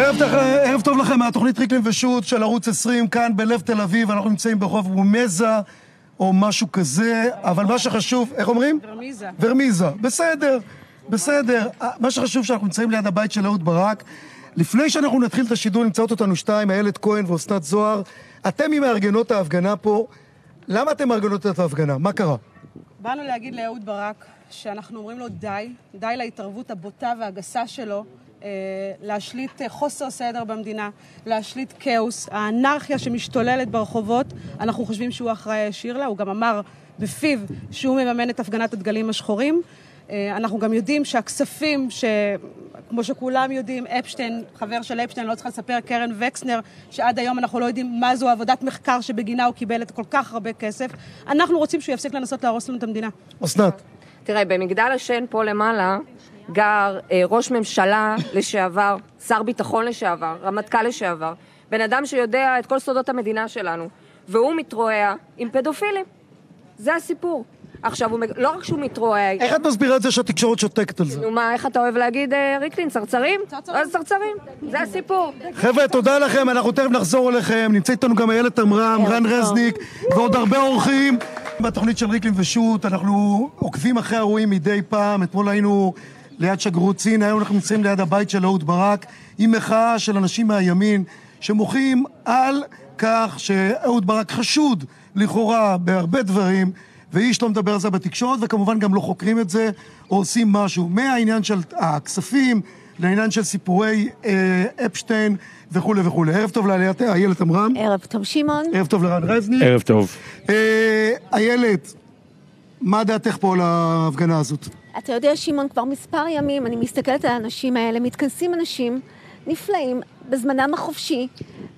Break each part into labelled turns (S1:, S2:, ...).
S1: ערב, טוב לכם מהתוכנית ריקלין ושות' של ערוץ 20, כאן בלב תל אביב, אנחנו נמצאים ברחוב רומזה או משהו כזה, אבל מה שחשוב, איך אומרים?
S2: ורמיזה.
S1: ורמיזה, בסדר, בסדר. מה שחשוב שאנחנו נמצאים ליד הבית של אהוד ברק. לפני שאנחנו נתחיל את השידור, נמצאות איתנו שתיים, איילת כהן ואסנת זוהר. אתם ממארגנות ההפגנה פה, למה אתם מארגנות את ההפגנה? מה קרה?
S2: באנו להגיד לאהוד ברק שאנחנו אומרים לו די, די להתערבות הבוטה והגסה שלו, להשליט אה, חוסר סדר במדינה, להשליט כאוס, האנרכיה שמשתוללת ברחובות, אנחנו חושבים שהוא אחראי הישיר לה, הוא גם אמר בפיו שהוא מממן את הפגנת הדגלים השחורים. אה, אנחנו גם יודעים שהכספים, ש... כמו שכולם יודעים, אפשטיין, חבר של אפשטיין, לא צריכה לספר, קרן וקסנר, שעד היום אנחנו לא יודעים מה זו עבודת מחקר שבגינה הוא קיבל את כל כך הרבה כסף. אנחנו רוצים שהוא יפסיק לנסות להרוס לנו את המדינה.
S1: אסנת.
S3: תראה, במגדל השן פה למעלה גר אה, ראש ממשלה לשעבר, שר ביטחון לשעבר, רמטכ"ל לשעבר, בן אדם שיודע את כל סודות המדינה שלנו, והוא מתרועע עם פדופילים. זה הסיפור. עכשיו, הוא, מג- לא רק שהוא מתרועע,
S1: איך את מסבירה את זה שהתקשורת שותקת על זה?
S3: נו מה, איך אתה אוהב להגיד, אה, ריקלין, צרצרים?
S2: צרצרים.
S3: אז צרצרים, זה הסיפור.
S1: חבר'ה, תודה לכם, אנחנו תכף נחזור אליכם. נמצא איתנו גם איילת עמרם, רן רזניק ועוד הרבה אורחים. בתוכנית של ריקלין ושות' אנחנו עוקבים אחרי האירועים מדי פעם. אתמול היינו ליד שגרירות סין, היום אנחנו נמצאים ליד הבית של אהוד ברק, עם מחאה של אנשים מהימין שמוחים על כך שאהוד ברק חשוד לכאורה בהרבה דברים. ואיש לא מדבר על זה בתקשורת, וכמובן גם לא חוקרים את זה או עושים משהו. מהעניין של הכספים לעניין של סיפורי אה, אפשטיין וכולי וכולי. ערב טוב לעליית איילת עמרם,
S4: ערב טוב, שמעון.
S1: ערב טוב לרן רזניק.
S5: ערב טוב.
S1: אה, איילת, מה דעתך פה על ההפגנה הזאת?
S4: אתה יודע, שמעון, כבר מספר ימים אני מסתכלת על האנשים האלה, מתכנסים אנשים נפלאים בזמנם החופשי,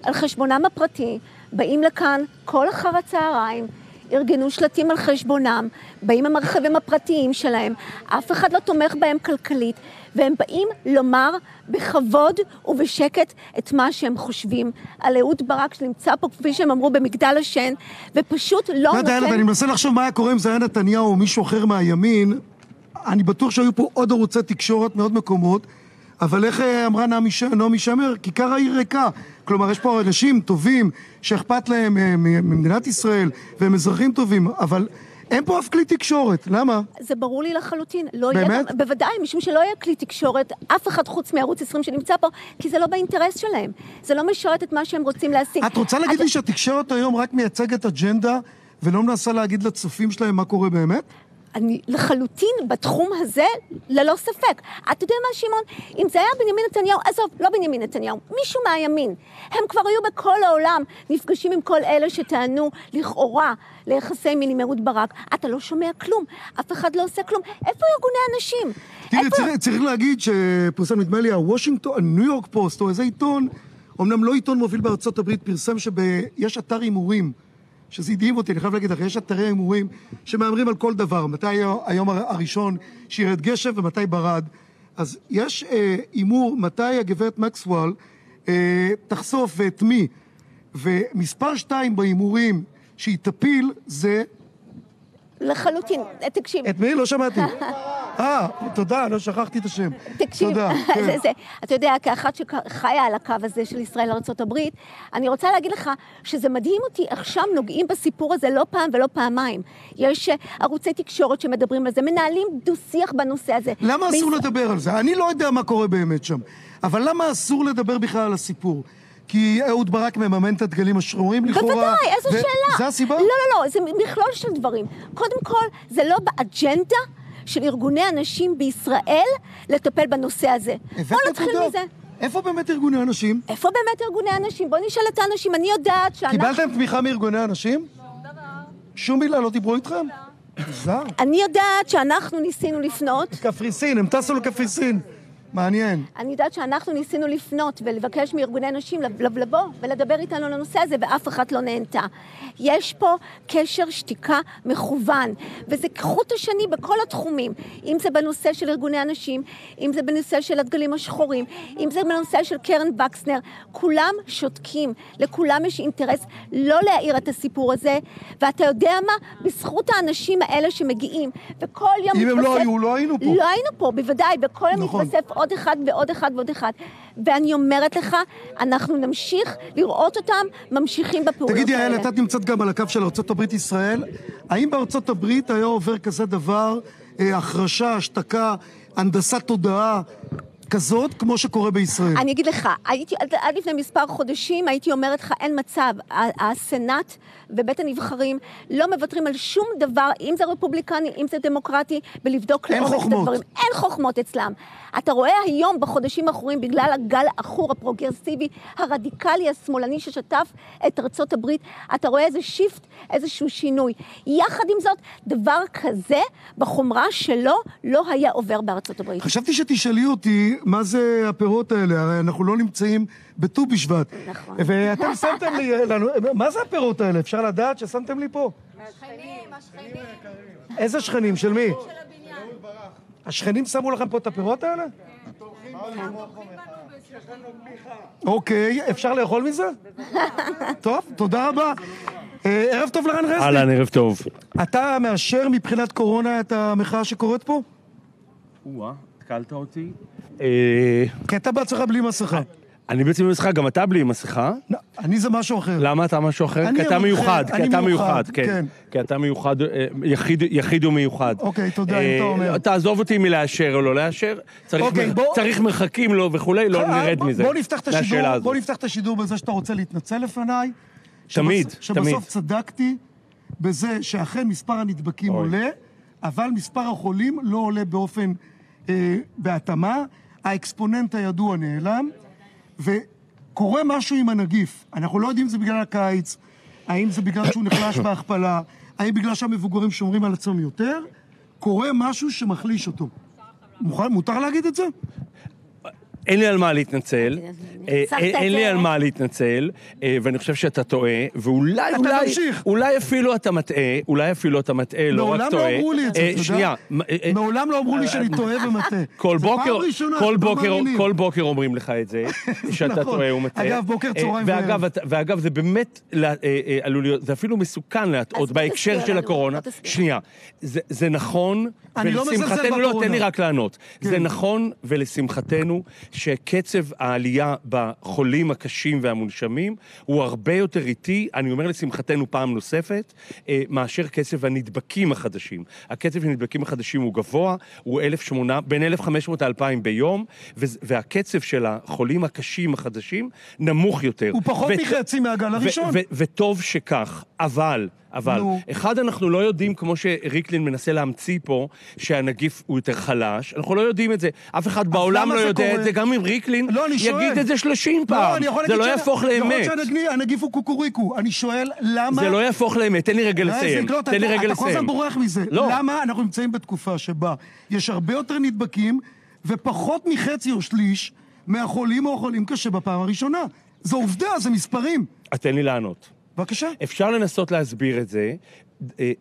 S4: על חשבונם הפרטי, באים לכאן כל אחר הצהריים, ארגנו שלטים על חשבונם, באים עם הרכבים הפרטיים שלהם, אף אחד לא תומך בהם כלכלית, והם באים לומר בכבוד ובשקט את מה שהם חושבים על אהוד ברק שנמצא פה, כפי שהם אמרו, במגדל השן, ופשוט לא
S1: לא יודע,
S4: נותן...
S1: אני מנסה לחשוב מה היה קורה אם זה היה נתניהו או מישהו אחר מהימין. אני בטוח שהיו פה עוד ערוצי תקשורת מעוד מקומות, אבל איך אה, אמרה נעמי שמר? כיכר העיר ריקה. כלומר, יש פה אנשים טובים שאכפת להם אה, ממדינת ישראל, והם אזרחים טובים, אבל אין פה אף כלי תקשורת. למה?
S4: זה ברור לי לחלוטין. לא
S1: באמת?
S4: יהיה, בוודאי, משום שלא יהיה כלי תקשורת, אף אחד חוץ מערוץ 20 שנמצא פה, כי זה לא באינטרס שלהם. זה לא משרת את מה שהם רוצים להשיג.
S1: את רוצה להגיד
S4: אתה-
S1: לי שהתקשורת היום רק מייצגת אג'נדה ולא מנסה להגיד לצופים שלהם מה קורה באמת?
S4: אני לחלוטין בתחום הזה, ללא ספק. אתה יודע מה, שמעון? אם זה היה בנימין נתניהו, עזוב, לא בנימין נתניהו, מישהו מהימין. הם כבר היו בכל העולם, נפגשים עם כל אלה שטענו, לכאורה, ליחסי מין עם אהוד ברק. אתה לא שומע כלום, אף אחד לא עושה כלום. איפה ארגוני הנשים?
S1: תראי,
S4: איפה...
S1: צריך, צריך להגיד שפורסם, נדמה לי, הוושינגטון, הניו יורק פוסט, או איזה עיתון, אמנם לא עיתון מוביל בארצות הברית, פרסם שיש אתר הימורים, שזה הדהים אותי, אני חייב להגיד לך, יש אתרי הימורים שמהמרים על כל דבר, מתי היום הר- הראשון שירד גשם ומתי ברד. אז יש אה, הימור, מתי הגברת מקסוול אה, תחשוף את מי, ומספר שתיים בהימורים שהיא תפיל זה...
S4: לחלוטין. תקשיב,
S1: את מי? לא שמעתי. אה, תודה, לא שכחתי את השם.
S4: תקשיב,
S1: תודה, כן.
S4: זה, זה, אתה יודע, כאחת שחיה על הקו הזה של ישראל לארה"ב, אני רוצה להגיד לך שזה מדהים אותי, עכשיו נוגעים בסיפור הזה לא פעם ולא פעמיים. יש אה, ערוצי תקשורת שמדברים על זה, מנהלים דו-שיח בנושא הזה.
S1: למה אסור
S4: בישראל-
S1: לדבר על זה? אני לא יודע מה קורה באמת שם, אבל למה אסור לדבר בכלל על הסיפור? כי אהוד ברק מממן את הדגלים השחורים לכאורה.
S4: בוודאי, איזו
S1: ו-
S4: שאלה.
S1: זה הסיבה?
S4: לא, לא, לא, זה מכלול של דברים. קודם כל, זה לא באג'נדה של ארגוני הנשים בישראל לטפל בנושא הזה.
S1: הבאת
S4: בוא נתחיל. מזה.
S1: איפה באמת ארגוני הנשים?
S4: איפה באמת ארגוני הנשים? בוא נשאל את האנשים. אני יודעת שאנחנו...
S1: קיבלתם תמיכה מארגוני הנשים? שום מילה לא דיברו איתכם? מוזר.
S4: אני יודעת שאנחנו ניסינו לפנות,
S1: קפריסין, הם טסו לקפריסין. מעניין.
S4: אני יודעת שאנחנו ניסינו לפנות ולבקש מארגוני נשים לב- לב- לבוא ולדבר איתנו על הנושא הזה, ואף אחת לא נהנתה. יש פה קשר שתיקה מכוון, וזה כחוט השני בכל התחומים, אם זה בנושא של ארגוני הנשים, אם זה בנושא של הדגלים השחורים, אם זה בנושא של קרן וקסנר, כולם שותקים, לכולם יש אינטרס לא להעיר את הסיפור הזה, ואתה יודע מה? בזכות האנשים האלה שמגיעים, וכל יום
S1: אם הם לא היו, לא היינו פה.
S4: לא היינו פה, בוודאי, וכל יום
S1: נכון.
S4: מתווסף ועוד אחד ועוד אחד ועוד אחד. ואני אומרת לך, אנחנו נמשיך לראות אותם ממשיכים בפעולות
S1: תגידי,
S4: האלה.
S1: איילת, את נמצאת גם על הקו של ארה"ב ישראל. האם בארצות הברית היה עובר כזה דבר, אה, החרשה, השתקה, הנדסת תודעה כזאת, כמו שקורה בישראל?
S4: אני אגיד לך, הייתי, עד, לפני מספר חודשים הייתי אומרת לך, אין מצב. הסנאט ובית הנבחרים לא מוותרים על שום דבר, אם זה רפובליקני, אם זה דמוקרטי, ולבדוק
S1: אין
S4: לעומק את. הדברים. אין חוכמות אצלם. אתה רואה היום, בחודשים האחרונים, בגלל הגל העכור, הפרוגרסיבי, הרדיקלי, השמאלני ששטף את ארצות הברית, אתה רואה איזה shift, איזשהו שינוי. יחד עם זאת, דבר כזה, בחומרה שלו, לא היה עובר בארצות הברית.
S1: חשבתי שתשאלי אותי מה זה הפירות האלה, הרי אנחנו לא נמצאים בט"ו בשבט.
S4: נכון.
S1: ואתם שמתם לי, לנו, מה זה הפירות האלה? אפשר לדעת ששמתם לי פה? איזה שכנים? של מי? השכנים שמו לכם פה את הפירות האלה? אוקיי, אפשר לאכול מזה? טוב, תודה רבה. אה, ערב טוב לרן רזניק.
S5: אהלן, ערב טוב.
S1: אתה מאשר מבחינת קורונה את המחאה שקורית פה?
S5: התקלת אותי. אה,
S1: כי אתה בעצמך בלי מסכה.
S5: אני בעצם במשחק, גם אתה בלי מסכה.
S1: לא, אני זה משהו אחר.
S5: למה אתה משהו אחר? כי אתה מיוחד, כי אתה
S1: מיוחד, כן.
S5: כן. כי אתה מיוחד, אה, יחיד- יחיד ומיוחד.
S1: אוקיי, תודה, אם
S5: אה,
S1: אתה אומר.
S5: תעזוב אותי מלאשר או לא לאשר. צריך
S1: אוקיי,
S5: מרחקים לו וכולי, לא נרד מזה.
S1: בוא נפתח את השידור, בזה שאתה רוצה להתנצל לפניי.
S5: תמיד,
S1: שבס- שבסוף
S5: תמיד.
S1: צדקתי בזה שאכן מספר הנדבקים. עולה, אבל מספר החולים לא עולה באופן, אה, בהתאמה. האקספוננט הידוע נעלם, וקורה משהו עם הנגיף. אנחנו לא יודעים אם זה בגלל הקיץ, האם זה בגלל שהוא נחלש בהכפלה, האם בגלל שהמבוגרים שומרים על עצמם יותר, קורה משהו שמחליש אותו. מוכן, מותר להגיד את זה?
S5: אין לי על מה להתנצל, אה,
S4: ניצחת
S5: אין לי. על מה להתנצל, אה, ואני חושב שאתה טועה, ואולי,
S1: אתה
S5: אולי,
S1: תמשיך.
S5: אולי אפילו אתה מטעה, אולי אפילו אתה מטעה, לא רק
S1: מעולם
S5: טועה.
S1: לא אמרו לי את זה,
S5: אה,
S1: אתה יודע?
S5: אה, אה,
S1: מעולם לא אמרו לי שאני טועה ומטעה.
S5: כל בוקר, כל
S1: שלא
S5: בוקר. כל בוקר אומרים לך את זה, שאתה
S1: נכון.
S5: טועה ומטעה.
S1: אגב, בוקר,
S5: אה,
S1: צהריים וערב.
S5: ואגב, זה באמת אה, אה, עלול להיות, זה אפילו מסוכן להטעות בהקשר של הקורונה. שנייה, זה זה נכון,
S1: לא
S5: ולשמחתנו, לא. תן לי רק לענות. זה
S1: כן.
S5: נכון ולשמחתנו שקצב העלייה בחולים הקשים והמונשמים הוא הרבה יותר איטי, אני אומר לשמחתנו פעם נוספת, אה, מאשר קצב הנדבקים החדשים. הקצב של הנדבקים החדשים הוא גבוה, הוא 1,800, בין 1,500 ל-2,000 ביום, והקצב של החולים הקשים החדשים נמוך יותר.
S1: הוא פחות
S5: ות-
S1: מחצי מהגל הראשון.
S5: וטוב שכך, אבל... אבל,
S1: נו.
S5: אחד, אנחנו לא יודעים, כמו שריקלין מנסה להמציא פה, שהנגיף הוא יותר חלש. אנחנו לא יודעים את זה. אף אחד בעולם לא יודע? את זה, גם אם ריקלין
S1: לא.
S5: יגיד את זה 30
S1: לא,
S5: פעם.
S1: אני יכול
S5: זה לא
S1: ש-
S5: יהפוך לאמת.
S1: להיות שהנגיף הוא קוקוריקו. אני שואל, למה...
S5: זה לא יהפוך לאמת, תן לי רגע לסיים.
S1: לא,
S5: תן לי רגע
S1: אתה כל הזמן
S5: לסיים.
S1: בורח מזה.
S5: לא.
S1: למה אנחנו נמצאים בתקופה שבה יש הרבה יותר נדבקים ופחות מחצי או שליש מהחולים או החולים קשה בפעם הראשונה? זו עובדה, זה מספרים.
S5: אז תן לי לענות.
S1: בבקשה.
S5: אפשר לנסות להסביר את זה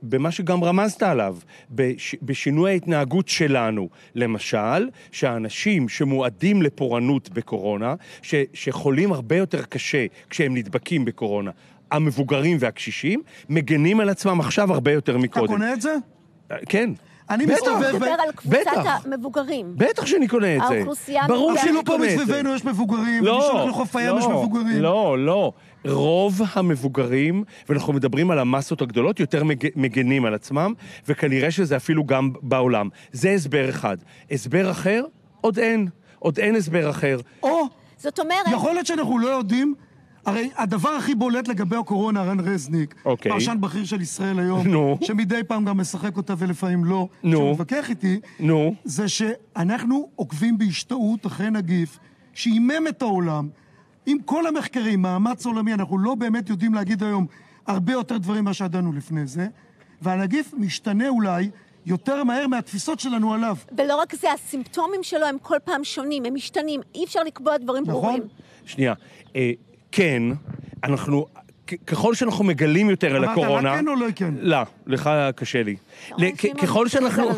S5: במה שגם רמזת עליו, בש, בשינוי ההתנהגות שלנו. למשל, שהאנשים שמועדים לפורענות בקורונה, ש, שחולים הרבה יותר קשה כשהם נדבקים בקורונה, המבוגרים והקשישים, מגנים על עצמם עכשיו הרבה יותר
S1: אתה
S5: מקודם.
S1: קונה את זה?
S5: אה, כן.
S1: אני
S5: בטח.
S1: מסתובב...
S4: אתה מדבר
S1: ב-
S4: על קבוצת
S5: בטח.
S4: המבוגרים.
S5: בטח שאני קונה את זה.
S4: האוכלוסייה
S5: ברור
S1: אפילו פה. מסביבנו יש מבוגרים,
S5: לא, לא,
S1: מבוגרים.
S5: לא, לא. רוב המבוגרים, ואנחנו מדברים על המסות הגדולות, יותר מג, מגנים על עצמם, וכנראה שזה אפילו גם בעולם. זה הסבר אחד. הסבר אחר, עוד אין. עוד אין הסבר אחר.
S1: או,
S4: זאת אומרת,
S1: יכול להיות שאנחנו לא יודעים... הרי הדבר הכי בולט לגבי הקורונה, רן רזניק,
S5: אוקיי.
S1: פרשן בכיר של ישראל היום,
S5: נו.
S1: שמדי פעם גם משחק אותה ולפעמים לא,
S5: נו.
S1: שהוא מתווכח איתי,
S5: נו.
S1: זה שאנחנו עוקבים בהשתאות אחרי נגיף שעימם את העולם. עם כל המחקרים, מאמץ עולמי, אנחנו לא באמת יודעים להגיד היום הרבה יותר דברים ממה שידענו לפני זה, והנגיף משתנה אולי יותר מהר מהתפיסות שלנו עליו.
S4: ולא רק זה, הסימפטומים שלו הם כל פעם שונים, הם משתנים, אי אפשר לקבוע דברים
S1: נכון?
S4: ברורים.
S5: שנייה. אה, כן, אנחנו... ככל שאנחנו מגלים יותר על
S1: אמרת
S5: הקורונה...
S1: רק כן או לא כן?
S5: לא, לך קשה לי.
S4: שמעון
S5: ככל שאנחנו...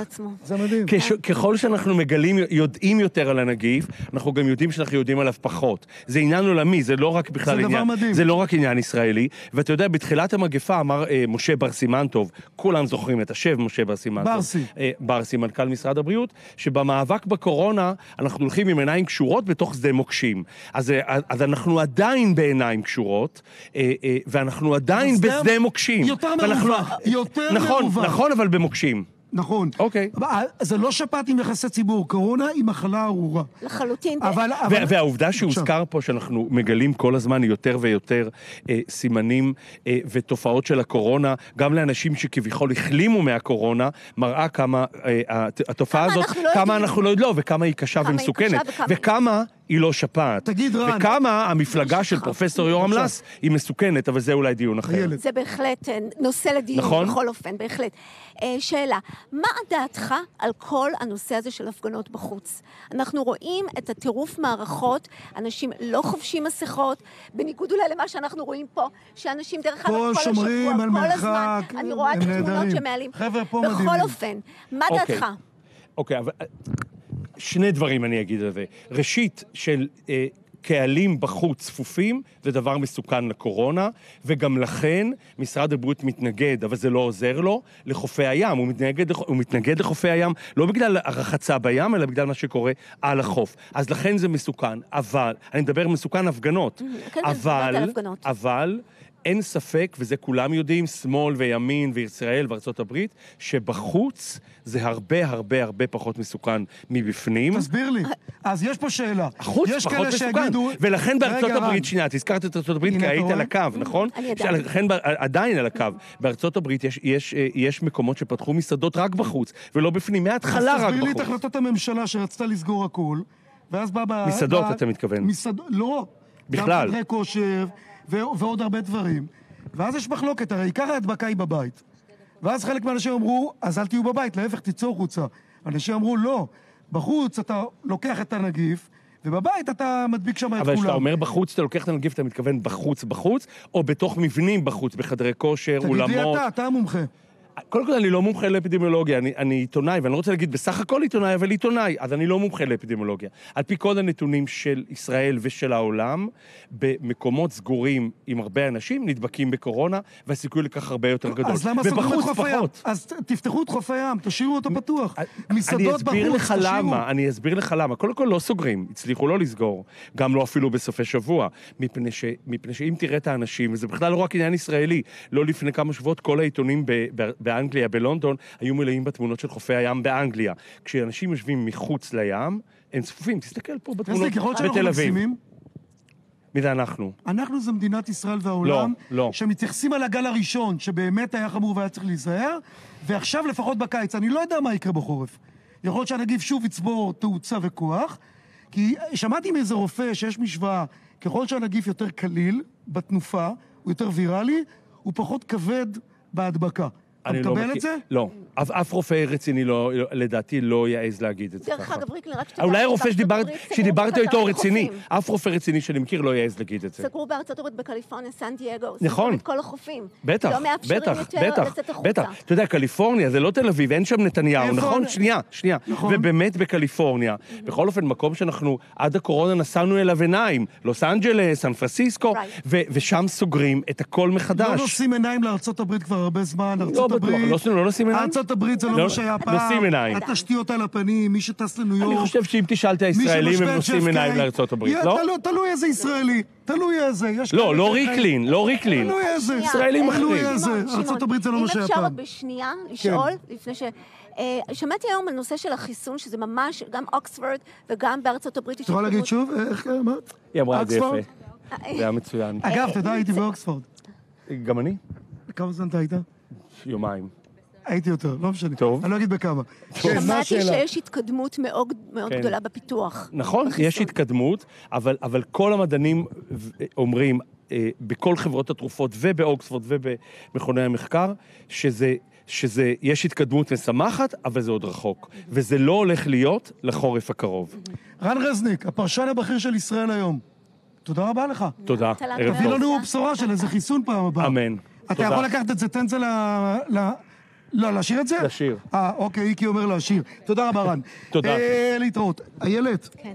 S1: זה מדהים.
S5: ככל שאנחנו מגלים, יודעים יותר על הנגיף, אנחנו גם יודעים שאנחנו יודעים עליו פחות. זה עניין עולמי, זה לא רק בכלל
S1: זה דבר
S5: עניין...
S1: מדהים.
S5: זה לא רק עניין ישראלי. ואתה יודע, בתחילת המגפה אמר אה, משה בר סימן טוב, כולם זוכרים את השם משה בר סימן טוב.
S1: ברסי.
S5: אה, ברסי, מנכ"ל משרד הבריאות, שבמאבק בקורונה אנחנו הולכים עם עיניים קשורות בתוך שדה מוקשים. אז, אה, אז אנחנו עדיין בעיניים קשורות, ואנחנו עדיין
S1: בשדה-
S5: בשדה מוקשים.
S1: יותר
S5: ואנחנו-
S1: מרווח, יותר
S5: נכון,
S1: מרווח.
S5: נכון, אבל במוקשים.
S1: נכון.
S5: אוקיי.
S1: אבל, אה, זה לא שפעת עם יחסי ציבור, קורונה היא מחלה ארורה.
S4: לחלוטין.
S1: אבל... אבל-
S5: והעובדה. שהוזכר פה שאנחנו מגלים כל הזמן יותר ויותר אה, סימנים אה, ותופעות של הקורונה, גם לאנשים שכביכול החלימו מהקורונה, מראה כמה אה, הת- התופעה
S4: כמה
S5: הזאת,
S4: אנחנו לא
S5: כמה
S4: יודעים.
S5: אנחנו לא יודעים, לא, וכמה היא קשה
S4: כמה היא
S5: ומסוכנת,
S4: קשה וכמה היא-
S5: לא שפעת.
S1: תגיד, רן.
S5: וכמה המפלגה של. פרופסור יורם. לס היא מסוכנת, אבל זה אולי דיון אחר.
S4: זה בהחלט אה, נושא לדיון,
S5: נכון.
S4: בכל אופן, בהחלט. אה, שאלה, מה דעתך על כל הנושא הזה של הפגנות בחוץ? אנחנו רואים את הטירוף מערכות, אנשים לא חובשים מסכות, בניגוד אולי למה שאנחנו רואים פה, שאנשים דרך אגב כל
S1: שומרים
S4: השבוע,
S1: על
S4: כל
S1: מרחק,
S4: הזמן, אני רואה את התמונות. שמעלים.
S1: חבר'ה פה
S4: בכל
S1: מדהימים.
S4: אופן, מה
S5: אוקיי.
S4: דעתך?
S5: אוקיי, אבל שני דברים אני אגיד על זה. ראשית, של אה, קהלים בחוץ צפופים, זה דבר מסוכן לקורונה, וגם לכן משרד הבריאות מתנגד, אבל זה לא עוזר לו, לחופי הים. הוא מתנגד, הוא מתנגד לחופי הים לא בגלל הרחצה בים, אלא בגלל מה שקורה על החוף. אז לכן זה מסוכן, אבל, אני מדבר מסוכן הפגנות,
S4: כן,
S5: אבל. אבל... אין ספק, וזה כולם יודעים, שמאל וימין וישראל וארצות הברית, שבחוץ זה הרבה הרבה הרבה פחות מסוכן מבפנים.
S1: תסביר לי. אז יש פה שאלה.
S5: החוץ
S1: יש
S5: פחות
S1: כאלה
S5: מסוכן.
S1: שיגידו...
S5: ולכן בארצות
S1: רגע,
S5: הברית, שנייה, את הזכרת את ארצות הברית כי היית? על הקו, נכון?
S4: אני יודעת.
S5: לכן עדיין על הקו. בארצות הברית יש- יש אה, יש מקומות שפתחו מסעדות רק בחוץ, ולא בפנים, מההתחלה
S1: אז
S5: רק
S1: תסביר לי את
S5: בחוץ.
S1: החלטת הממשלה שרצתה לסגור הכול, ואז בא...
S5: מסעדות,
S1: בא-
S5: אתה מתכוון.
S1: מסעדות, לא.
S5: בכלל.
S1: גם חדרי כושר, ו- ועוד הרבה דברים. ואז יש מחלוקת, הרי עיקר ההדבקה היא בבית. ואז חלק מהאנשים אמרו, אז אל תהיו בבית, להפך, תצאו החוצה. אנשים אמרו, לא, בחוץ אתה לוקח את הנגיף, ובבית אתה מדביק שם את כולם.
S5: אבל כשאתה אומר בחוץ, אתה לוקח את הנגיף, אתה מתכוון בחוץ בחוץ, או בתוך מבנים בחוץ, בחדרי כושר,
S1: תגיד לי
S5: אולמות.
S1: אתה, אתה המומחה.
S5: קודם כל, אני לא מומחה לאפידמיולוגיה, אני, אני עיתונאי, ואני לא רוצה להגיד בסך הכל עיתונאי, אבל עיתונאי, אז אני לא מומחה לאפידמיולוגיה. על פי כל הנתונים של ישראל ושל העולם, במקומות סגורים עם הרבה אנשים, נדבקים בקורונה, והסיכוי לכך הרבה יותר גדול.
S1: אז למה סוגרים את חוף הים? אז תפתחו את חוף הים, תשאירו אותו פתוח.
S5: אני
S1: מסעדות
S5: אסביר
S1: בחוץ,
S5: לך
S1: תשאירו.
S5: למה, אני אסביר לך למה. קודם כל לא סוגרים, הצליחו לא לסגור, גם לא אפילו בסופי שבוע, מפני, ש, מפני שאם תראה את האנשים, וזה בכלל לא רק עניין ישראלי, לא לפני כמה שבועות כל העיתונים ב, ב, באנגליה, בלונדון, הם מלאים בתמונות של חופי הים באנגליה. כשאנשים יושבים מחוץ לים, הם צפופים, תסתכל פה בתמונות
S1: רזניק, יכול להיות שאנחנו
S5: בתל אביב.
S1: מגזימים?
S5: מי זה אנחנו?
S1: אנחנו זה מדינת ישראל והעולם,
S5: לא, לא.
S1: שמתייחסים על הגל הראשון, שבאמת היה חמור והיה צריך להיזהר, ועכשיו לפחות בקיץ, אני לא יודע מה יקרה בחורף. יכול להיות שהנגיף שוב יצבור תאוצה וכוח, כי שמעתי מאיזה רופא שיש משוואה, ככל שהנגיף יותר קליל בתנופה, הוא יותר ויראלי, הוא פחות כבד בהדבקה. אתה
S5: אני לא
S1: מקבל את זה?
S5: לא. אף, אף רופא רציני, לא, לדעתי, לא יעז להגיד את זה
S4: דרך. אגב, ריקלין, רק שתדע,
S5: אולי רופא
S4: בארצות
S5: שדיברת, איתו רציני. אף רופא רציני שאני מכיר לא יעז להגיד את זה.
S4: סגרו בארצות הברית, בקליפורניה, סן דייגו.
S5: נכון.
S4: סגרו את כל החופים.
S5: בטח,
S4: לא מאפשרים
S5: בטח,
S4: יותר
S5: בטח,
S4: לצאת החוצה.
S5: בטח. אתה יודע, קליפורניה זה לא תל אביב, אין שם נתניהו? נכון? שנייה, שנייה.
S1: נכון.
S5: ובאמת בקליפורניה. בכל אופן, מקום שאנחנו עד הקורונה נשאנו אליו עיניים. לוס אנג'לס, סן פרנסיסקו, ושם סוגרים את הכל
S1: לא
S5: מחדש.
S1: נושאים עיניים לארצות הברית כבר הרבה זמן, ארצות
S5: בטוח,
S1: הברית...
S5: לא לא נושאים עיניים?
S1: ארצות הברית זה לא
S5: לא,
S1: מה שהיה פעם.
S5: נושאים עיניים.
S1: התשתיות על הפנים, מי שטס לניו יורק.
S5: אני חושב שאם תשאל את הישראלים, הם נושאים עיניים לארצות הברית, לא?
S1: תלוי- איזה ישראלי, תלוי איזה.
S5: לא, לא ריקלין, לא ריקלין.
S1: תלוי איזה.
S5: ישראלים
S4: אה,
S5: אחרים.
S1: תלוי איזה. ארצות הברית זה לא מה שהיה
S4: אם אפשר
S1: פעם.
S4: עוד בשנייה לשאול, לפני ש... אה, שמעתי היום על נושא של החיסון, שזה ממש, גם אוקספורד וגם בארצות הברית יש...
S1: את יכולה להגיד. שוב? איך אמרת?
S5: היא אמרה את זה? יפה. זה היה מצוין.
S1: אגב, אתה יודע, הייתי באוקספורד.
S5: גם אני?
S1: כמה זמן אתה היית?
S5: יומיים.
S1: הייתי יותר, לא משנה.
S5: טוב.
S1: אני לא אגיד בכמה. כן, מה
S4: שמעתי
S1: השאלה?
S4: שיש התקדמות מאוד מאוד
S5: כן.
S4: גדולה בפיתוח.
S5: נכון,
S4: בחיסון.
S5: יש התקדמות, אבל, אבל כל המדענים אומרים, אה, בכל חברות התרופות ובאוקספורד ובמכוני המחקר, שזה, שזה, יש התקדמות משמחת, אבל זה עוד רחוק. וזה לא הולך להיות לחורף הקרוב.
S1: רן רזניק, הפרשן הבכיר של ישראל היום. תודה רבה לך.
S5: תודה,
S4: תל"ן
S5: ערב
S1: תביא. לנו בשורה של איזה חיסון פעם הבאה.
S5: אמן.
S1: אתה. יכול לקחת את זה, תן את זה ל... ל... לא, להשאיר את זה?
S5: להשאיר.
S1: אה, אוקיי, איקי אומר להשאיר. תודה רבה, רן.
S5: תודה.
S1: אה, להתראות. איילת,
S4: כן.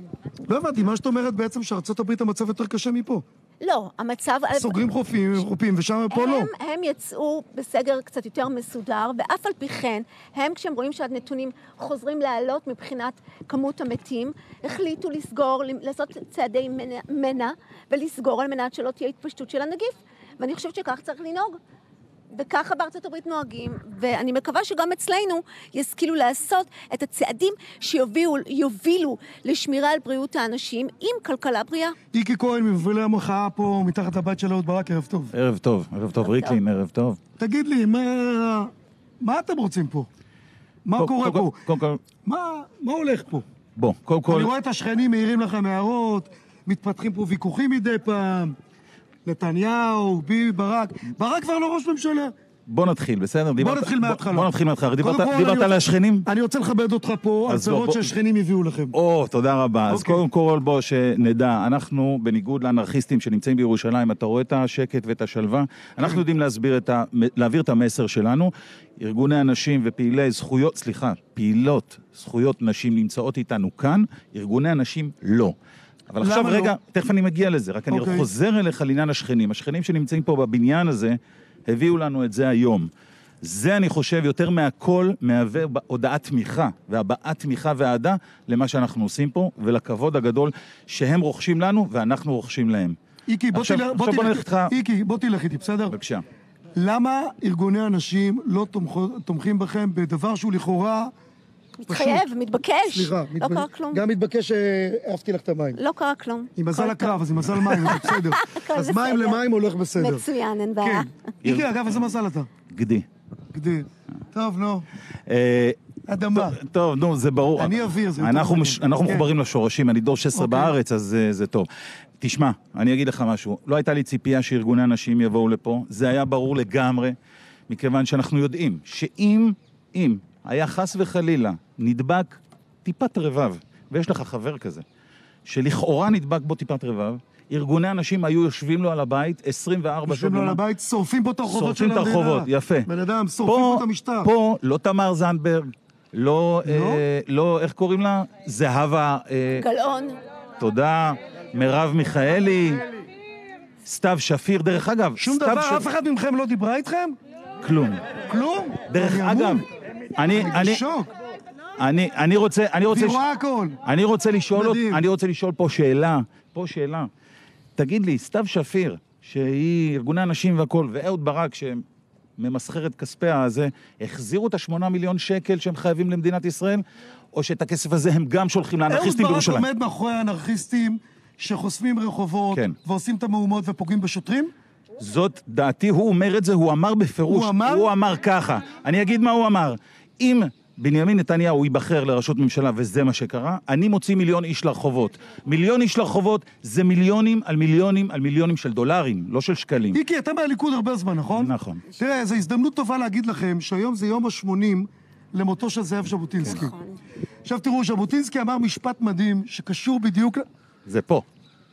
S1: לא הבנתי, מה שאת אומרת בעצם שארצות הברית המצב יותר קשה מפה.
S4: לא, המצב...
S1: סוגרים חופים, חופים, ושם פה לא.
S4: הם, הם יצאו בסגר קצת יותר מסודר, ואף על פי כן, הם, כשהם רואים שהנתונים חוזרים לעלות מבחינת כמות המתים, החליטו לסגור, לעשות צעדי מנע ולסגור על מנת שלא תהיה התפשטות של הנגיף. ואני חושבת שכך צריך לנהוג. וככה בארצות הברית נוהגים, ואני מקווה שגם אצלנו ישכילו לעשות את הצעדים שיובילו יובילו לשמירה על בריאות האנשים עם כלכלה בריאה.
S1: איקי כהן ממובילי המחאה פה מתחת לבית של אהוד ברק, ערב טוב.
S6: ערב טוב, ערב טוב, ריקלין, ערב טוב.
S1: תגיד לי, מה, מה אתם רוצים פה? מה קורה פה?
S6: קודם כל,
S1: מה, מה הולך פה?
S6: בוא, קודם כל,
S1: אני רואה את השכנים מעירים לכם הערות, מתפתחים פה ויכוחים מדי פעם. נתניהו, ביבי, ברק. ברק כבר לא ראש ממשלה.
S6: בוא נתחיל, בסדר? דיברת-
S1: נתחיל
S6: בוא-
S1: מההתחלה.
S6: בוא נתחיל מההתחלה. דיברת
S1: כל,
S6: דיברת
S1: אני
S6: על השכנים?
S1: אני רוצה לכבד אותך פה על
S6: בוא,
S1: צרות
S6: בוא.
S1: שהשכנים הביאו לכם.
S6: או, תודה רבה. אז
S1: אוקיי.
S6: קודם כל, בוא, שנדע, אנחנו, בניגוד לאנרכיסטים שנמצאים בירושלים, אתה רואה את השקט ואת השלווה, אנחנו יודעים להסביר את ה... להעביר את המסר שלנו. ארגוני הנשים ופעילי זכויות, סליחה, פעילות זכויות נשים נמצאות איתנו כאן, ארגוני הנשים לא. אבל עכשיו
S1: לא?
S6: רגע, תכף אני מגיע לזה, רק אני
S1: אוקיי.
S6: חוזר אליך לעניין השכנים. השכנים שנמצאים פה בבניין הזה, הביאו לנו את זה היום. זה, אני חושב, יותר מהכל מהווה הודעת תמיכה והבעת תמיכה ואהדה למה שאנחנו עושים פה, ולכבוד הגדול שהם רוכשים לנו ואנחנו רוכשים להם.
S1: איקי, בוא
S6: עכשיו-
S1: תלך, בוא
S6: עכשיו בוא
S1: תלך,
S6: נלך איתך-
S1: איקי, בוא תלך איתי, בסדר?
S6: בבקשה.
S1: למה ארגוני הנשים לא תומכו- תומכים בכם בדבר שהוא לכאורה...
S4: מתחייב, מתבקש.
S1: סליחה,
S4: לא
S1: מתבקש-
S4: קרה כלום.
S1: גם מתבקש שהעפתי לך את המים.
S4: לא קרה כלום.
S1: עם מזל הקרב. אז עם מזל מים, אז בסדר. אז מים. למים הולך בסדר.
S4: מצוין, אין בעיה.
S1: כן. איקי, אגב, איזה מזל אתה?
S6: גדי.
S1: גדי. טוב, נו.
S6: אה,
S1: אדמה.
S6: טוב, טוב, נו, זה ברור.
S1: אני אוויר, זה יותר.
S6: מש, אנחנו
S1: כן.
S6: מחוברים לשורשים, אני דור 16
S1: אוקיי.
S6: בארץ, אז אה, זה טוב. תשמע, אני אגיד לך משהו. לא הייתה לי ציפייה שארגוני הנשים יבואו לפה, זה היה ברור לגמרי, מכיוון שאנחנו יודעים שאם, אם היה חס וחלילה נדבק טיפת רבב, ויש לך חבר כזה, שלכאורה נדבק בו טיפת רבב, ארגוני הנשים היו יושבים לו על הבית 24 שעות.
S1: יושבים לו על. הבית, שורפים פה את הרחובות של
S6: שורפים את
S1: המדינה.
S6: הרחובות, יפה.
S1: בן אדם, שורפים פה את המשטר.
S6: פה לא תמר זנדברג, לא,
S1: לא?
S6: אה, לא, איך קוראים לה? זהבה, אה,
S4: גלאון.
S6: תודה, מרב מיכאלי, סתיו שפיר, דרך אגב,
S1: שום דבר,
S6: שפיר-
S1: אף אחד מכם לא דיברה איתכם?
S6: כלום.
S1: כלום?
S6: דרך אגב. אני,
S1: אני
S6: אני. אני, רוצה, אני רוצה,
S1: והיא רואה הכל.
S6: אני רוצה לשאול,
S1: מדהים.
S6: אני רוצה לשאול פה שאלה, פה שאלה. תגיד לי, סתיו שפיר, שהיא ארגוני הנשים והכול, ואהוד ברק, שממסחר את כספי הזה, החזירו את השמונה מיליון שקל שהם חייבים למדינת ישראל, או שאת הכסף הזה הם גם שולחים לאנרכיסטים
S1: אהוד ברק
S6: בירושלים?
S1: עומד מאחורי האנרכיסטים שחוסמים רחובות,
S6: כן.
S1: ועושים את המהומות ופוגעים בשוטרים?
S6: זאת דעתי, הוא אומר את זה, הוא אמר בפירוש.
S1: הוא אמר?
S6: הוא אמר ככה. אני אגיד מה הוא אמר. אם בנימין נתניהו ייבחר לראשות ממשלה, וזה מה שקרה, אני מוציא מיליון איש לרחובות. מיליון איש לרחובות זה מיליונים על מיליונים על מיליונים של דולרים, לא של שקלים.
S1: איקי, אתה מהליכוד הרבה זמן, נכון?
S6: נכון.
S1: תראה, זו הזדמנות טובה להגיד לכם שהיום זה יום ה-80 למותו של זאב ז'בוטינסקי. עכשיו תראו, ז'בוטינסקי אמר משפט מדהים שקשור בדיוק...
S6: זה פה.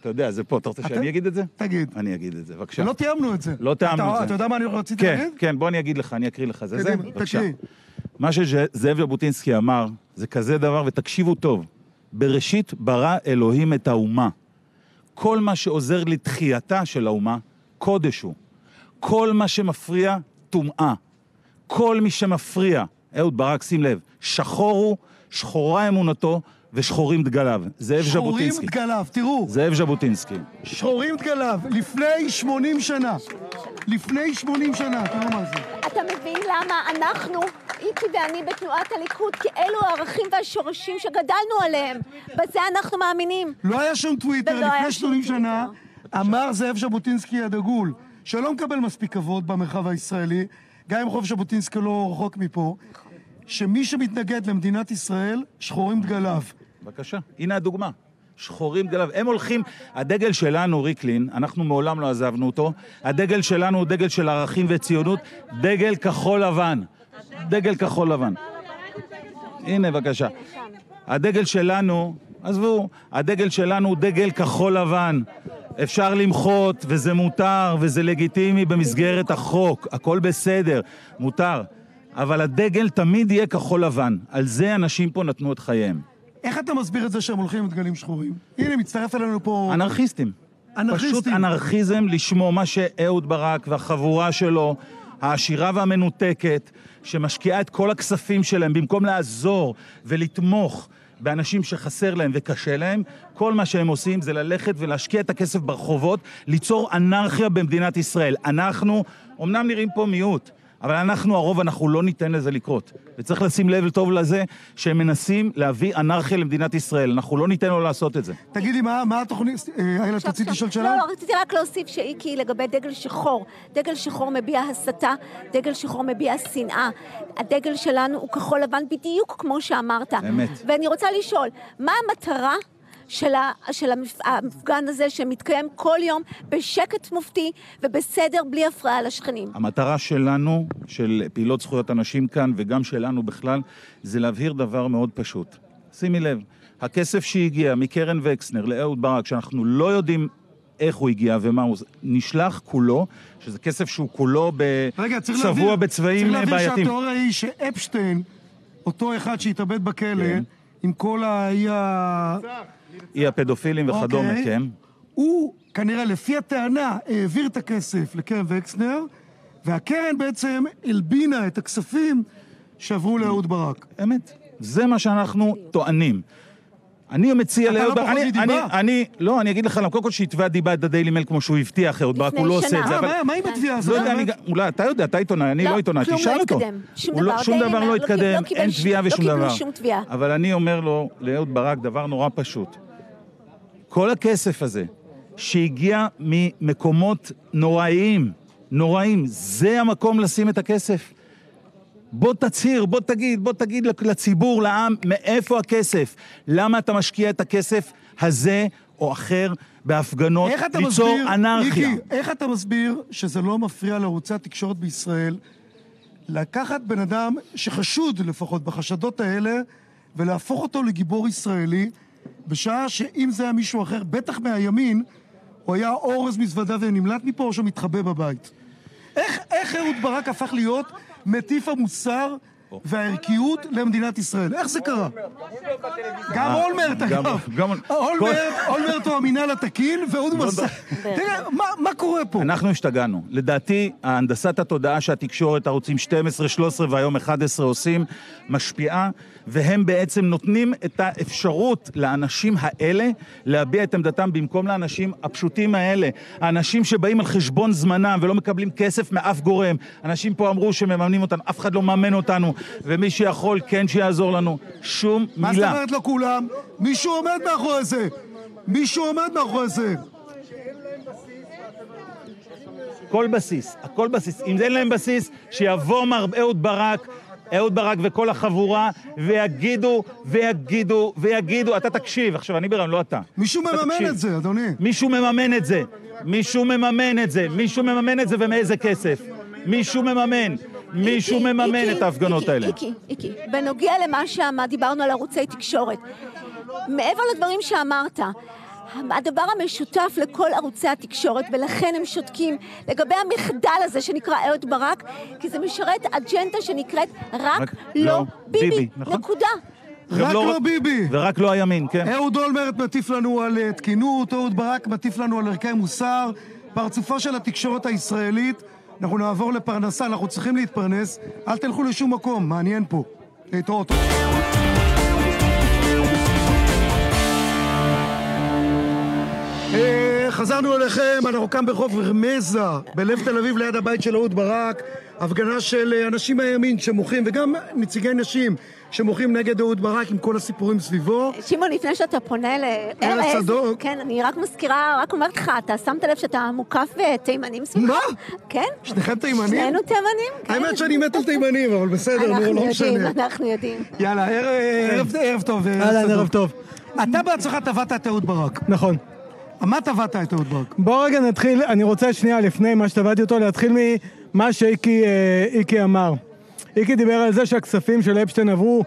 S6: אתה יודע, זה פה. אתה רוצה שאני אגיד את זה?
S1: תגיד.
S6: אני אגיד את זה, בבקשה.
S1: לא תיאמנו את זה.
S6: לא תיאמנו את זה.
S1: אתה יודע מה אני רציתי
S6: כן,
S1: להגיד?
S6: כן, בוא אני אגיד לך, אני אקריא לך. זה זה? בבקשה. מה שזאב ז'בוטינסקי אמר, זה כזה דבר, ותקשיבו טוב. בראשית ברא אלוהים את האומה. כל מה שעוזר לתחייתה של האומה, קודש הוא. כל מה שמפריע, טומאה. כל מי שמפריע, אהוד ברק, שים לב, שחור הוא, שחורה אמונתו ושחורים דגליו. זאב
S1: שחורים
S6: ז'בוטינסקי.
S1: דגליו, תראו,
S6: זאב ז'בוטינסקי.
S1: שחורים דגליו, לפני 80 שנה. לפני 80 שנה, תראו מה זה.
S4: אתה מבין למה אנחנו, איקי ואני בתנועת הליכוד, כי אלו הערכים והשורשים שגדלנו עליהם. בזה אנחנו מאמינים.
S1: לא היה שום טוויטר לפני
S4: שום
S1: 80 שנה. אמר זאב ז'בוטינסקי הדגול, שלא מקבל מספיק כבוד במרחב הישראלי, גם אם רחוב ז'בוטינסקי לא רחוק מפה, שמי שמתנגד למדינת ישראל, שחורים דגליו.
S6: בבקשה, הנה הדוגמה. שחורים דגליו. הם הולכים, הדגל שלנו, ריקלין, אנחנו מעולם לא עזבנו אותו, הדגל שלנו הוא דגל של ערכים וציונות, דגל כחול לבן. דגל כחול לבן. הנה, בבקשה. הדגל שלנו, עזבו, הדגל שלנו הוא דגל כחול לבן. אפשר למחות, וזה מותר, וזה לגיטימי במסגרת החוק, הכל בסדר, מותר. אבל הדגל תמיד יהיה כחול לבן. על זה אנשים פה נתנו את חייהם.
S1: איך אתה מסביר את זה שהם הולכים עם דגלים שחורים? הנה, מצטרף אלינו פה...
S6: אנרכיסטים.
S1: אנרכיסטים.
S6: פשוט אנרכיזם לשמו, מה שאהוד ברק והחבורה שלו, העשירה והמנותקת, שמשקיעה את כל הכספים שלהם במקום לעזור ולתמוך באנשים שחסר להם וקשה להם, כל מה שהם עושים זה ללכת ולהשקיע את הכסף ברחובות, ליצור אנרכיה במדינת ישראל. אנחנו, אמנם נראים פה מיעוט, אבל אנחנו הרוב, אנחנו לא ניתן לזה לקרות. וצריך לשים לב טוב לזה שהם מנסים להביא אנרכיה למדינת ישראל. אנחנו לא ניתן לו לעשות את זה.
S1: תגידי, מה, מה התוכנית... אה, איילת, רצית לשאול שאלה?
S4: לא, לא, רציתי רק להוסיף שאיקי לגבי דגל שחור. דגל שחור מביע הסתה, דגל שחור מביע שנאה. הדגל שלנו הוא כחול לבן בדיוק כמו שאמרת.
S6: אמת.
S4: ואני רוצה לשאול, מה המטרה של, ה, של המפ, המפגן הזה שמתקיים כל יום בשקט מופתי ובסדר בלי הפרעה לשכנים?
S6: המטרה שלנו, של פעילות זכויות אנשים כאן, וגם שלנו בכלל, זה להבהיר דבר מאוד פשוט. שימי לב, הכסף שהגיע מקרן וקסנר לאהוד ברק, שאנחנו לא יודעים איך הוא הגיע ומה הוא, נשלח כולו, שזה כסף שהוא כולו
S1: רגע, צריך
S6: צבוע
S1: להבהיר,
S6: בצבעים
S1: צריך להבהיר
S6: בעייתיים.
S1: שהתיאוריה היא שאפשטיין, אותו אחד שהתאבד בכלא,
S6: כן.
S1: עם כל האי ה...
S6: אי הפדופילים וכדומה,
S1: אוקיי.
S6: כן.
S1: הוא כנראה, לפי הטענה, העביר את הכסף לקרן וקסנר, והקרן בעצם הלבינה את הכספים שעברו לאהוד ברק.
S6: אמת. זה מה שאנחנו טוענים. אני מציע
S1: אתה
S6: לאהוד
S1: לא
S6: ברק,
S1: פחות
S6: אני,
S1: מדיבה.
S6: אני, אני, לא, אני אגיד לך, למה, קודם כל שיתבע דיבה את הדיילי מייל כמו שהוא הבטיח, אהוד ברק, הוא לא עושה. את זה,
S1: מה,
S6: אבל...
S1: מה, עם התביעה הזאת?
S6: לא? גם- אולי אתה יודע, אתה עיתונאי, אני
S4: לא,
S6: לא עיתונאי,
S4: כלום
S6: תשאל
S4: לא
S6: אותו.
S4: שום
S6: לא-
S4: דבר,
S6: לא
S4: לא
S6: התקדם,
S4: לא
S6: אין תביעה
S4: לא
S6: ושום
S4: קיבלו
S6: דבר.
S4: שום תביעה.
S6: אבל אני אומר לו, לאהוד ברק, דבר נורא פשוט. כל הכסף הזה שהגיע ממקומות נוראיים, נוראיים, זה המקום לשים את הכסף. בוא תצהיר, בוא תגיד, בוא תגיד לציבור, לעם, מאיפה הכסף? למה אתה משקיע את הכסף הזה או אחר בהפגנות,
S1: איך אתה
S6: ליצור
S1: מסביר,
S6: אנרכיה?
S1: מיקי, איך אתה מסביר שזה לא מפריע לערוצי התקשורת בישראל לקחת בן אדם שחשוד לפחות בחשדות האלה ולהפוך אותו לגיבור ישראלי, בשעה שאם זה היה מישהו אחר, בטח מהימין, הוא היה אורז מזוודה ונמלט מפה או שהוא מתחבא בבית. איך, איך אהוד ברק הפך להיות מטיף המוסר והערכיות למדינת ישראל? איך זה קרה? גם
S6: אה,
S1: אולמרט, אגב. אולמרט, הוא המינהל התקין, ואהוד מסר... תראה, מה- מה קורה פה?
S6: אנחנו השתגענו. לדעתי, הנדסת התודעה שהתקשורת, ערוצים 12, 13 והיום 11 עושים, משפיעה, והם בעצם נותנים את האפשרות לאנשים האלה להביע את עמדתם במקום לאנשים הפשוטים האלה. האנשים שבאים על חשבון זמנם ולא מקבלים כסף מאף גורם. אנשים פה אמרו שמממנים אותנו, אף אחד לא מממן אותנו, ומי שיכול, כן שיעזור לנו. שום
S1: מה זאת
S6: מילה.
S1: אומרת לא כולם? מישהו עומד מאחורי זה. מישהו עומד מאחורי זה.
S6: כל בסיס, הכל בסיס. אם אין להם בסיס, שיבוא מר אהוד ברק, אהוד ברק וכל החבורה, ויגידו, ויגידו, ויגידו, אתה תקשיב, עכשיו אני ברם, לא אתה.
S1: מישהו
S6: אתה
S1: מממן
S6: תקשיב.
S1: את זה, אדוני.
S6: מישהו מממן את זה. מישהו מממן את זה. מישהו מממן את זה, ומאיזה כסף? מישהו מממן. מישהו
S4: איקי,
S6: מממן
S4: איקי,
S6: את ההפגנות האלה.
S4: איקי, איקי, בנוגע למה שאמרת, דיברנו על ערוצי תקשורת. מעבר לדברים שאמרת, הדבר המשותף לכל ערוצי התקשורת, ולכן הם שותקים, לגבי המחדל הזה שנקרא אהוד ברק, כי זה משרת אג'נדה שנקראת רק,
S6: רק
S4: לא
S6: לא
S4: ביבי.
S6: ביבי, נכון.
S4: נקודה.
S6: גם
S1: רק לא ביבי.
S6: ורק לא הימין, כן.
S1: אהוד אולמרט מטיף לנו על אה, תקינות, אהוד ברק מטיף לנו על ערכי מוסר. פרצופה של התקשורת הישראלית. אנחנו נעבור לפרנסה, אנחנו צריכים להתפרנס. אל תלכו לשום מקום, מעניין פה. להתראות. אה, חזרנו אליכם, אנחנו כאן ברחוב רמזה, בלב תל אביב, ליד הבית של אהוד ברק. הפגנה של אה, אנשים מהימין שמוחים, וגם נציגי נשים שמוחים נגד אהוד ברק עם כל הסיפורים סביבו.
S4: שמעון, לפני שאתה פונה לארז,
S1: ארז צדוק.
S4: כן, אני רק מזכירה, רק אומרת לך, אתה שמת לב שאתה מוקף בתימנים סביבך?
S1: מה?
S4: כן.
S1: שניכם תימנים?
S4: שנינו תימנים, כן.
S1: האמת שאני מת על תימנים, אבל בסדר, נו,
S4: אנחנו
S1: לא
S4: יודעים,
S1: משנה.
S4: אנחנו יודעים.
S1: יאללה, ערב- טוב.
S7: אהלן,
S1: סדוק.
S7: ערב טוב.
S1: אתה בעצמך טבעת את אהוד ברק.
S7: נכון.
S1: מה טבעת את אהוד ברק?
S7: בוא רגע נתחיל, אני רוצה שנייה לפני מה שטבעתי אותו, להתחיל ממה שאיקי אה, אמר. איקי דיבר על זה שהכספים של אפשטיין עברו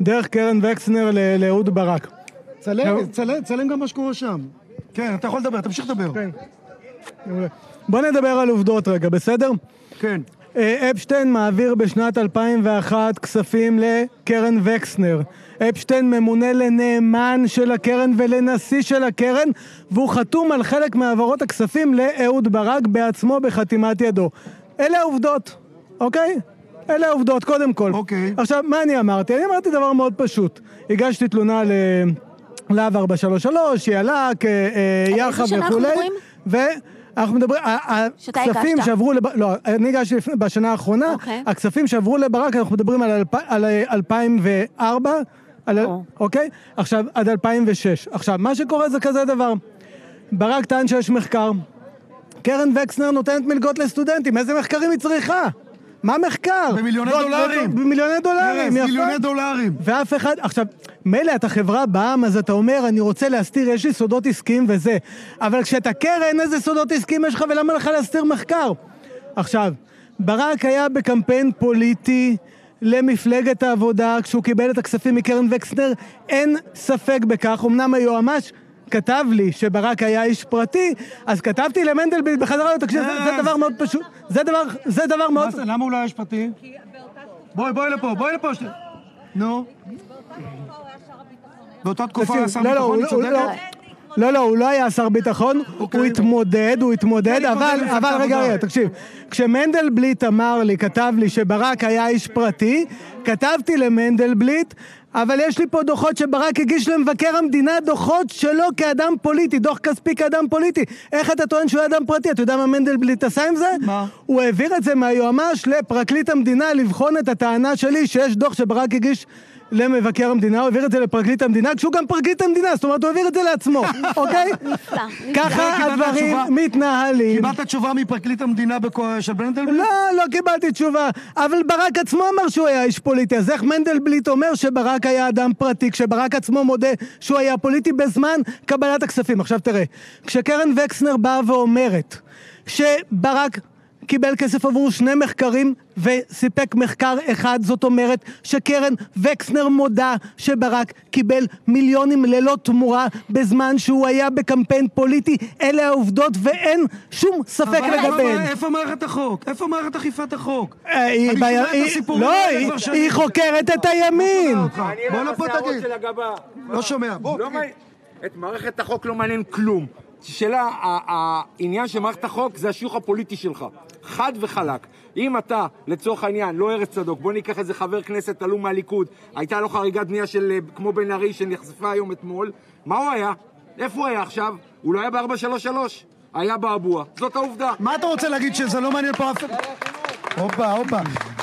S7: דרך קרן וקסנר לאהוד ברק.
S1: צלם, צלם, צלם גם מה שקורה שם. כן, אתה יכול לדבר, תמשיך לדבר.
S7: כן. בוא נדבר על עובדות רגע, בסדר?
S1: כן.
S7: אה, אפשטיין מעביר בשנת 2001 כספים לקרן וקסנר. אפשטיין ממונה לנאמן של הקרן ולנשיא של הקרן, והוא חתום על חלק מהעברות הכספים לאהוד ברק בעצמו בחתימת ידו. אלה העובדות, אוקיי? אלה העובדות, קודם כל.
S1: אוקיי.
S7: עכשיו, מה אני אמרתי? אני אמרתי דבר מאוד פשוט. הגשתי תלונה ל... להב 433, יל"ק, אה, אה, יח"א
S4: שנה אנחנו
S7: וכולי.
S4: מדברים?
S7: ואנחנו מדברים, ה-
S4: שאתה
S7: הכספים
S4: הגשת.
S7: שעברו, לב... לא, אני הגשתי בשנה האחרונה,
S4: אוקיי.
S7: הכספים שעברו לברק, אנחנו מדברים על, אלפ... על אה, 2004, על...
S4: או.
S7: אוקיי? עכשיו, עד 2006. עכשיו, מה שקורה זה כזה דבר. ברק טען שיש מחקר, קרן וקסנר נותנת מלגות לסטודנטים, איזה מחקרים היא צריכה? מה מחקר?
S1: במיליוני
S7: לא,
S1: דולרים.
S7: לא, במיליוני דולרים, יפה.
S1: מיליוני דולרים.
S7: ואף אחד, עכשיו, מילא אתה חברה בעם, אז אתה אומר, אני רוצה להסתיר, יש לי סודות עסקיים וזה. אבל כשאתה קרן, איזה סודות עסקיים יש לך ולמה לך להסתיר מחקר? עכשיו, ברק היה בקמפיין פוליטי למפלגת העבודה כשהוא קיבל את הכספים מקרן וקסנר, אין ספק בכך, אמנם היועמ"ש כתב לי שברק היה איש פרטי, אז כתבתי למנדלבליט בחזרה, תקשיב, זה, זה דבר מאוד פשוט, זה דבר, זה דבר מאוד...
S1: למה הוא לא היה משפטי? בואי, בואי לפה, בואי לפה. נו. באותה תקופה היה שר
S7: לא, לא,
S1: ביטחון,
S7: הוא
S1: היא
S7: לא-
S1: צודקת?
S7: לא, לא, לא, הוא לא היה שר ביטחון,
S1: אוקיי.
S7: הוא התמודד, הוא התמודד,
S1: כן,
S7: אבל, אבל רגע. רגע, תקשיב. כשמנדלבליט אמר לי, כתב לי שברק היה איש פרטי, כתבתי למנדלבליט, אבל יש לי פה דוחות שברק הגיש למבקר המדינה, דוחות שלו כאדם פוליטי, דוח כספי כאדם פוליטי. איך אתה טוען שהוא אדם פרטי? אתה יודע מה מנדלבליט עשה עם זה?
S1: מה?
S7: הוא העביר את זה מהיועמ"ש לפרקליט המדינה לבחון את הטענה שלי שיש דוח שברק הגיש למבקר המדינה, הוא העביר את זה לפרקליט המדינה, כשהוא גם פרקליט המדינה, זאת אומרת, הוא העביר את זה לעצמו, אוקיי?
S4: נפלא.
S7: ככה הדברים? מתנהלים.
S1: קיבלת תשובה מפרקליט המדינה של מנדלבליט?
S7: לא, לא קיבלתי תשובה. אבל ברק עצמו אמר שהוא היה איש פוליטי, אז איך מנדלבליט אומר שברק היה אדם פרטי, כשברק עצמו מודה שהוא היה פוליטי בזמן קבלת הכספים? עכשיו תראה, כשקרן וקסנר באה ואומרת שברק קיבל כסף עבור שני מחקרים וסיפק מחקר אחד, זאת אומרת שקרן וקסנר מודה שברק קיבל מיליונים ללא תמורה בזמן שהוא היה בקמפיין פוליטי. אלה העובדות ואין שום ספק
S1: אבל איפה-
S7: לגביהן.
S1: איפה מערכת החוק? איפה מערכת אכיפת החוק?
S7: אה,
S1: אני שומע את הסיפורים
S7: לא,
S1: האלה
S7: היא-
S1: כבר שנים.
S7: היא חוקרת את הימין.
S1: בוא לפה תגיד. לא שומע. בוא.
S8: לא מעניין- את מערכת החוק לא מעניין כלום. שאלה, העניין של מערכת החוק זה השיוך הפוליטי שלך. חד וחלק. אם אתה, לצורך העניין, לא ארץ צדוק, בוא ניקח איזה חבר כנסת עלום מהליכוד, הייתה לו חריגת בנייה של אה, כמו בן ארי שנחשפה היום אתמול, מה הוא היה? איפה הוא היה עכשיו? הוא לא היה ב-433, היה באבוע. זאת העובדה.
S1: מה אתה רוצה להגיד שזה לא מעניין פה אף... הופה, הופה.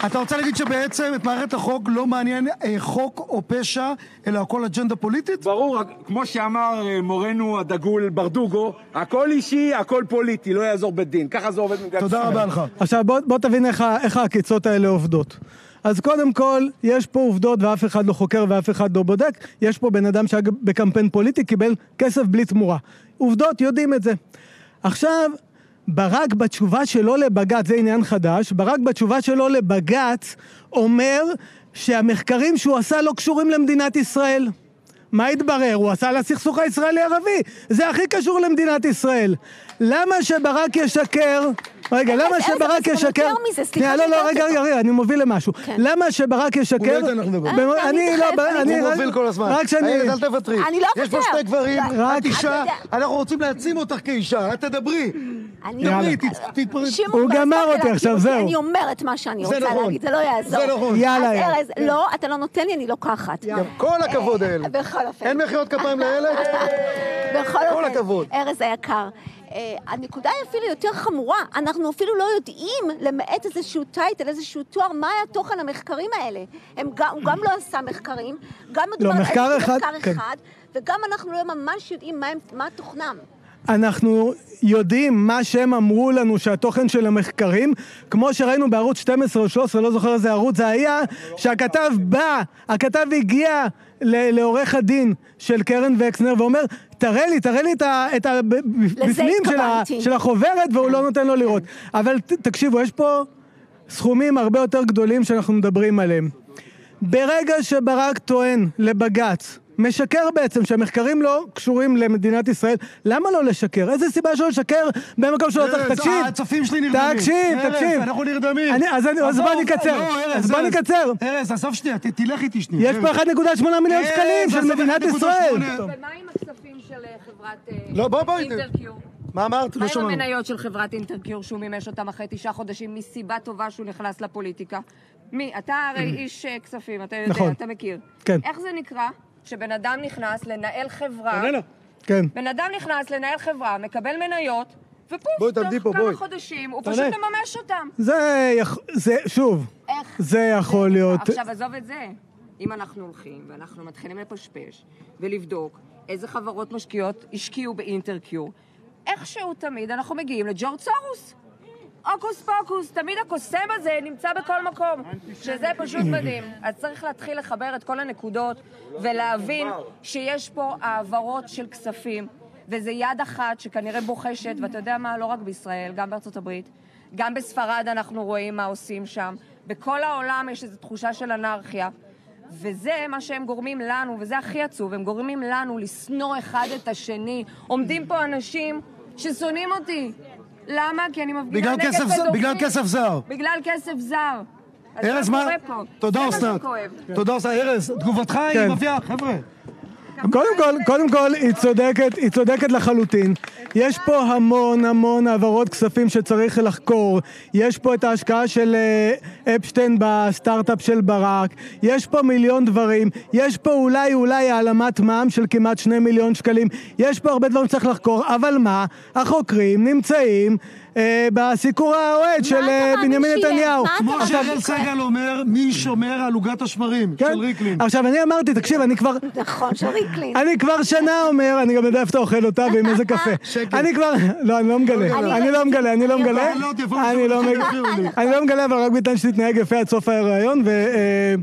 S1: אתה רוצה להגיד שבעצם את מערכת החוק לא מעניין אה, חוק או פשע, אלא הכל אג'נדה פוליטית?
S8: ברור, כמו שאמר אה, מורנו הדגול ברדוגו, הכל אישי, הכל פוליטי, לא יעזור בית דין. ככה זה עובד במדינת
S1: תודה
S8: ישראל.
S1: רבה לך.
S7: עכשיו בוא, בוא תבין איך, איך העקיצות האלה עובדות. אז קודם כל, יש פה עובדות ואף אחד לא חוקר ואף אחד לא בודק. יש פה בן אדם שהיה בקמפיין פוליטי, קיבל כסף בלי תמורה. עובדות, יודעים את זה. עכשיו, ברק בתשובה שלו לבג"ץ, זה עניין חדש, ברק בתשובה שלו לבג"ץ אומר שהמחקרים שהוא עשה לא קשורים למדינת ישראל. מה התברר? הוא עשה לסכסוך הישראלי-ערבי. זה הכי קשור למדינת ישראל. למה שברק ישקר? רגע, למה שברק ישקר?
S4: יותר מזה, סליחה
S7: לא, לא, רגע. רגע, רגע, אני מוביל למשהו.
S4: כן.
S7: למה שברק ישקר?
S1: הוא לא ייתן לך לדבר.
S7: אני לא, אני
S1: מוביל כל הזמן.
S7: רק שאני...
S1: איילת, אל תוותרי.
S4: אני לא
S1: יש פה
S4: אוותר.
S1: שני גברים, את אישה, אנחנו רוצים להעצים אותך כאישה, את תדברי.
S4: אני
S7: יאללה. הוא גמר אותי עכשיו,
S4: אותי,
S7: זהו.
S4: אני אומרת מה שאני רוצה
S1: נכון.
S4: להגיד, זה לא יעזור.
S1: זה נכון.
S7: יאללה,
S4: אז. ארז, לא, אתה לא נותן לי, אני לוקחת.
S1: כל הכבוד,
S4: אה,
S1: איילת.
S4: בכל אופן.
S1: אין מחיאות כפיים לאיילת?
S4: בכל
S1: כל
S4: אופן,
S1: הכבוד.
S4: ארז היקר, אה, הנקודה היא אפילו יותר חמורה. אנחנו אפילו לא יודעים, למעט איזשהו טייטל, איזשהו תואר, מה היה תוכן המחקרים האלה. הם גם, הוא גם לא עשה מחקרים, גם מדובר על
S7: מחקר אחד,
S4: מחקר
S7: כן.
S4: אחד, וגם אנחנו לא ממש יודעים מה, הם, מה תוכנם.
S7: אנחנו יודעים מה שהם אמרו לנו שהתוכן של המחקרים, כמו שראינו בערוץ 12 או 13, לא זוכר איזה ערוץ זה היה, שהכתב בא, הכתב הגיע לעורך הדין של קרן וקסנר ואומר, תראה לי, תראה לי את ה... את ה ב- ב- בפנים של, ה. של החוברת והוא לא נותן לו לראות. אבל תקשיבו, יש פה סכומים הרבה יותר גדולים שאנחנו מדברים עליהם. ברגע שברק טוען לבג"ץ, משקר בעצם, שהמחקרים לא קשורים למדינת ישראל. למה לא לשקר? איזה סיבה יש לו לשקר במקום שלא צריך? תקשיב.
S1: הצופים שלי נרדמים.
S7: תקשיב,
S1: ארז,
S7: תקשיב.
S1: אנחנו נרדמים.
S7: אני- אז אני- אז בוא אני אקצר.
S1: לא,
S7: אז בוא
S1: ארז.
S7: נקצר.
S1: ארז, עזוב שנייה, תלך איתי שנייה.
S7: יש פה
S1: ארז.
S7: 1.8 מיליון
S1: ארז,
S7: שקלים של מדינת
S1: 1.8.
S7: ישראל.
S3: ומה עם הכספים של אה, חברת אה,
S1: לא.
S3: אינטרקיור?
S1: מה אמרת?
S3: מה
S1: לא
S3: עם
S1: שמענו.
S3: המניות של חברת אינטרקיור שהוא מימש אותם אחרי תשעה חודשים מסיבה טובה שהוא נכנס לפוליטיקה? מי? אתה הרי איש אה, כספים, אתה יודע,
S7: נכון.
S3: אתה מכיר.
S7: כן.
S3: איך זה נקרא שבן אדם נכנס לנהל חברה,
S1: איננה.
S7: כן.
S3: בן אדם נכנס לנהל חברה, מקבל מניות, ופוף,
S1: בואי,
S3: תוך כמה
S1: בואי.
S3: חודשים הוא. פשוט מממש אותם.
S7: זה, יכ- זה, שוב,
S3: איך?
S7: זה יכול להיות...
S3: עכשיו עזוב את זה. אם אנחנו הולכים ואנחנו מתחילים לפשפש ולבדוק איזה חברות משקיעות השקיעו באינטרקיור, איכשהו תמיד אנחנו מגיעים לג'ורג' סורוס. הוקוס פוקוס, תמיד הקוסם הזה נמצא בכל מקום, שזה פשוט מדהים. אז צריך להתחיל לחבר את כל הנקודות ולהבין שיש פה העברות של כספים, וזה יד אחת שכנראה בוחשת, ואתה יודע מה, לא רק בישראל, גם בארצות הברית, גם בספרד אנחנו רואים מה עושים שם. בכל העולם יש איזו תחושה של אנרכיה. וזה מה שהם גורמים לנו, וזה הכי עצוב, הם גורמים לנו לשנוא אחד את השני. עומדים פה אנשים ששונאים אותי. למה? כי אני מפגינה
S1: בגלל
S3: נגד
S1: כסף זר-
S3: פדופיל.
S1: בגלל כסף זר.
S3: בגלל כסף זר. אז
S1: ארז,
S3: מה?
S1: תודה, אסנת.
S3: שכואב.
S1: תודה, אסנת. ארז, תגובתך היא
S7: כן.
S1: מביאה, חבר'ה.
S7: קודם כל, קודם כל, היא צודקת, היא צודקת לחלוטין. יש פה המון המון העברות כספים שצריך לחקור. יש פה את ההשקעה של אה, אפשטיין בסטארט-אפ של ברק. יש פה מיליון דברים. יש פה אולי אולי העלמת מע"מ של כמעט שני מיליון שקלים. יש פה הרבה דברים שצריך לחקור, אבל מה? החוקרים נמצאים בסיקור האוהד של אה, בנימין? נתניהו.
S1: כמו שאראל סגל אומר, מי שומר על עוגת השמרים
S7: כן?
S1: של ריקלין.
S7: עכשיו, אני אמרתי, תקשיב, אני כבר...
S4: נכון, של ריקלין.
S7: אני כבר שנה אומר, אני גם יודע איפה אתה אוכל אותה ועם איזה קפה. אני כבר, לא, אני לא מגלה. אני לא מגלה, אני לא מגלה.
S1: לא,
S7: אני לא מגלה.
S1: לי.
S7: אני לא מגלה, אבל רק בתנאי שתתנהג יפה עד סוף הראיון אה,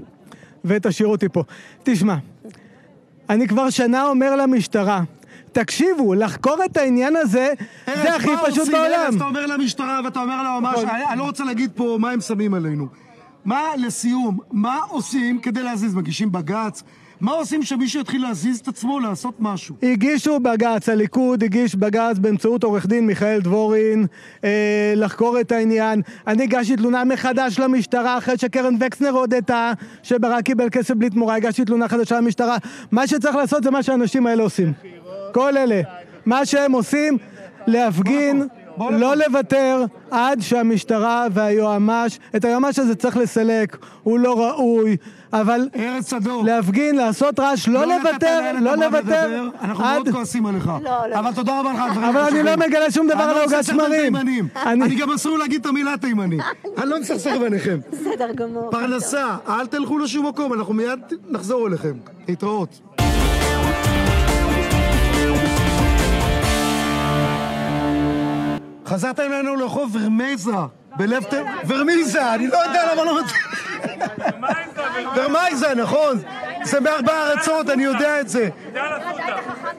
S7: ותשאיר אותי פה. תשמע, אני כבר שנה אומר למשטרה, תקשיבו, לחקור את העניין הזה, זה הכי פשוט? בעולם.
S1: אתה אומר למשטרה ואתה אומר ליועמ"ש,
S7: נכון.
S1: אני לא רוצה להגיד פה מה הם שמים עלינו. מה, לסיום, מה עושים כדי להזיז? מגישים בג"ץ? מה עושים שמישהו יתחיל להזיז את עצמו לעשות משהו?
S7: הגישו בג"ץ, הליכוד הגיש בג"ץ באמצעות עורך דין מיכאל דבורין אה, לחקור את העניין. אני הגשתי תלונה מחדש למשטרה אחרי שקרן וקסנר הודתה שברק קיבל כסף בלי תמורה, הגשתי תלונה חדשה למשטרה. מה שצריך לעשות זה מה שהאנשים האלה עושים. כל אלה. מה שהם עושים, להפגין, לא לוותר עד שהמשטרה והיועמ"ש, את היועמ"ש הזה צריך לסלק, הוא לא ראוי, אבל
S1: ארז צדוק.
S7: להפגין, לעשות רעש, לא
S1: נתת
S7: לוותר, לא לוותר,
S1: אנחנו
S7: עד...
S1: מאוד כועסים עליך.
S4: לא, לא.
S1: אבל תודה רבה לך על דברים
S7: אבל אני. לא מגלה שום דבר
S1: אני
S7: על
S1: לא
S7: עוגת שמרים. אני
S1: גם אסור להגיד את המילה תימני. אני לא מסכסך ביניכם.
S4: בסדר גמור.
S1: פרנסה, אל תלכו לשום מקום, אנחנו מיד נחזור אליכם. להתראות. חזרתם אלינו לרחוב ורמייזה, בלב תל... ורמיזה, אני לא יודע למה לא... ורמייזה, נכון. זה מארבע ארצות, אני יודע את זה.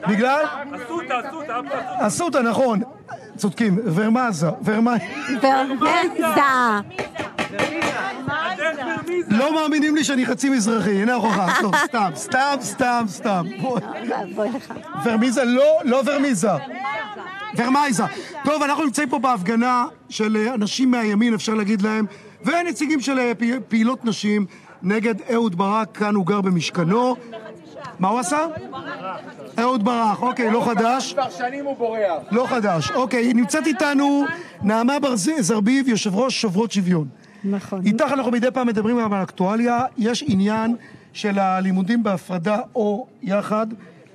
S1: בגלל? אסותא, נכון. צודקים, ורמזה, ורמי...
S4: ורמזה.
S1: לא מאמינים לי שאני חצי מזרחי, הנה ההוכחה. טוב, סתם, סתם, סתם, סתם.
S4: לך.
S1: ורמיזה, לא, לא ורמיזה. ורמייזה. טוב, אנחנו נמצאים פה בהפגנה של אה, אנשים מהימין, אפשר להגיד להם, ונציגים של אה, פעילות נשים נגד אהוד ברק, כאן הוא גר במשכנו. מה הוא עשה? אהוד ברק, אוקיי, לא חדש.
S8: כבר שנים הוא בורח.
S1: לא חדש. אוקיי, נמצאת איתנו נעמה בר זרביב, יושב ראש שוברות שוויון.
S7: נכון.
S1: איתך אנחנו מדי פעם מדברים גם על אקטואליה. יש עניין של הלימודים בהפרדה או יחד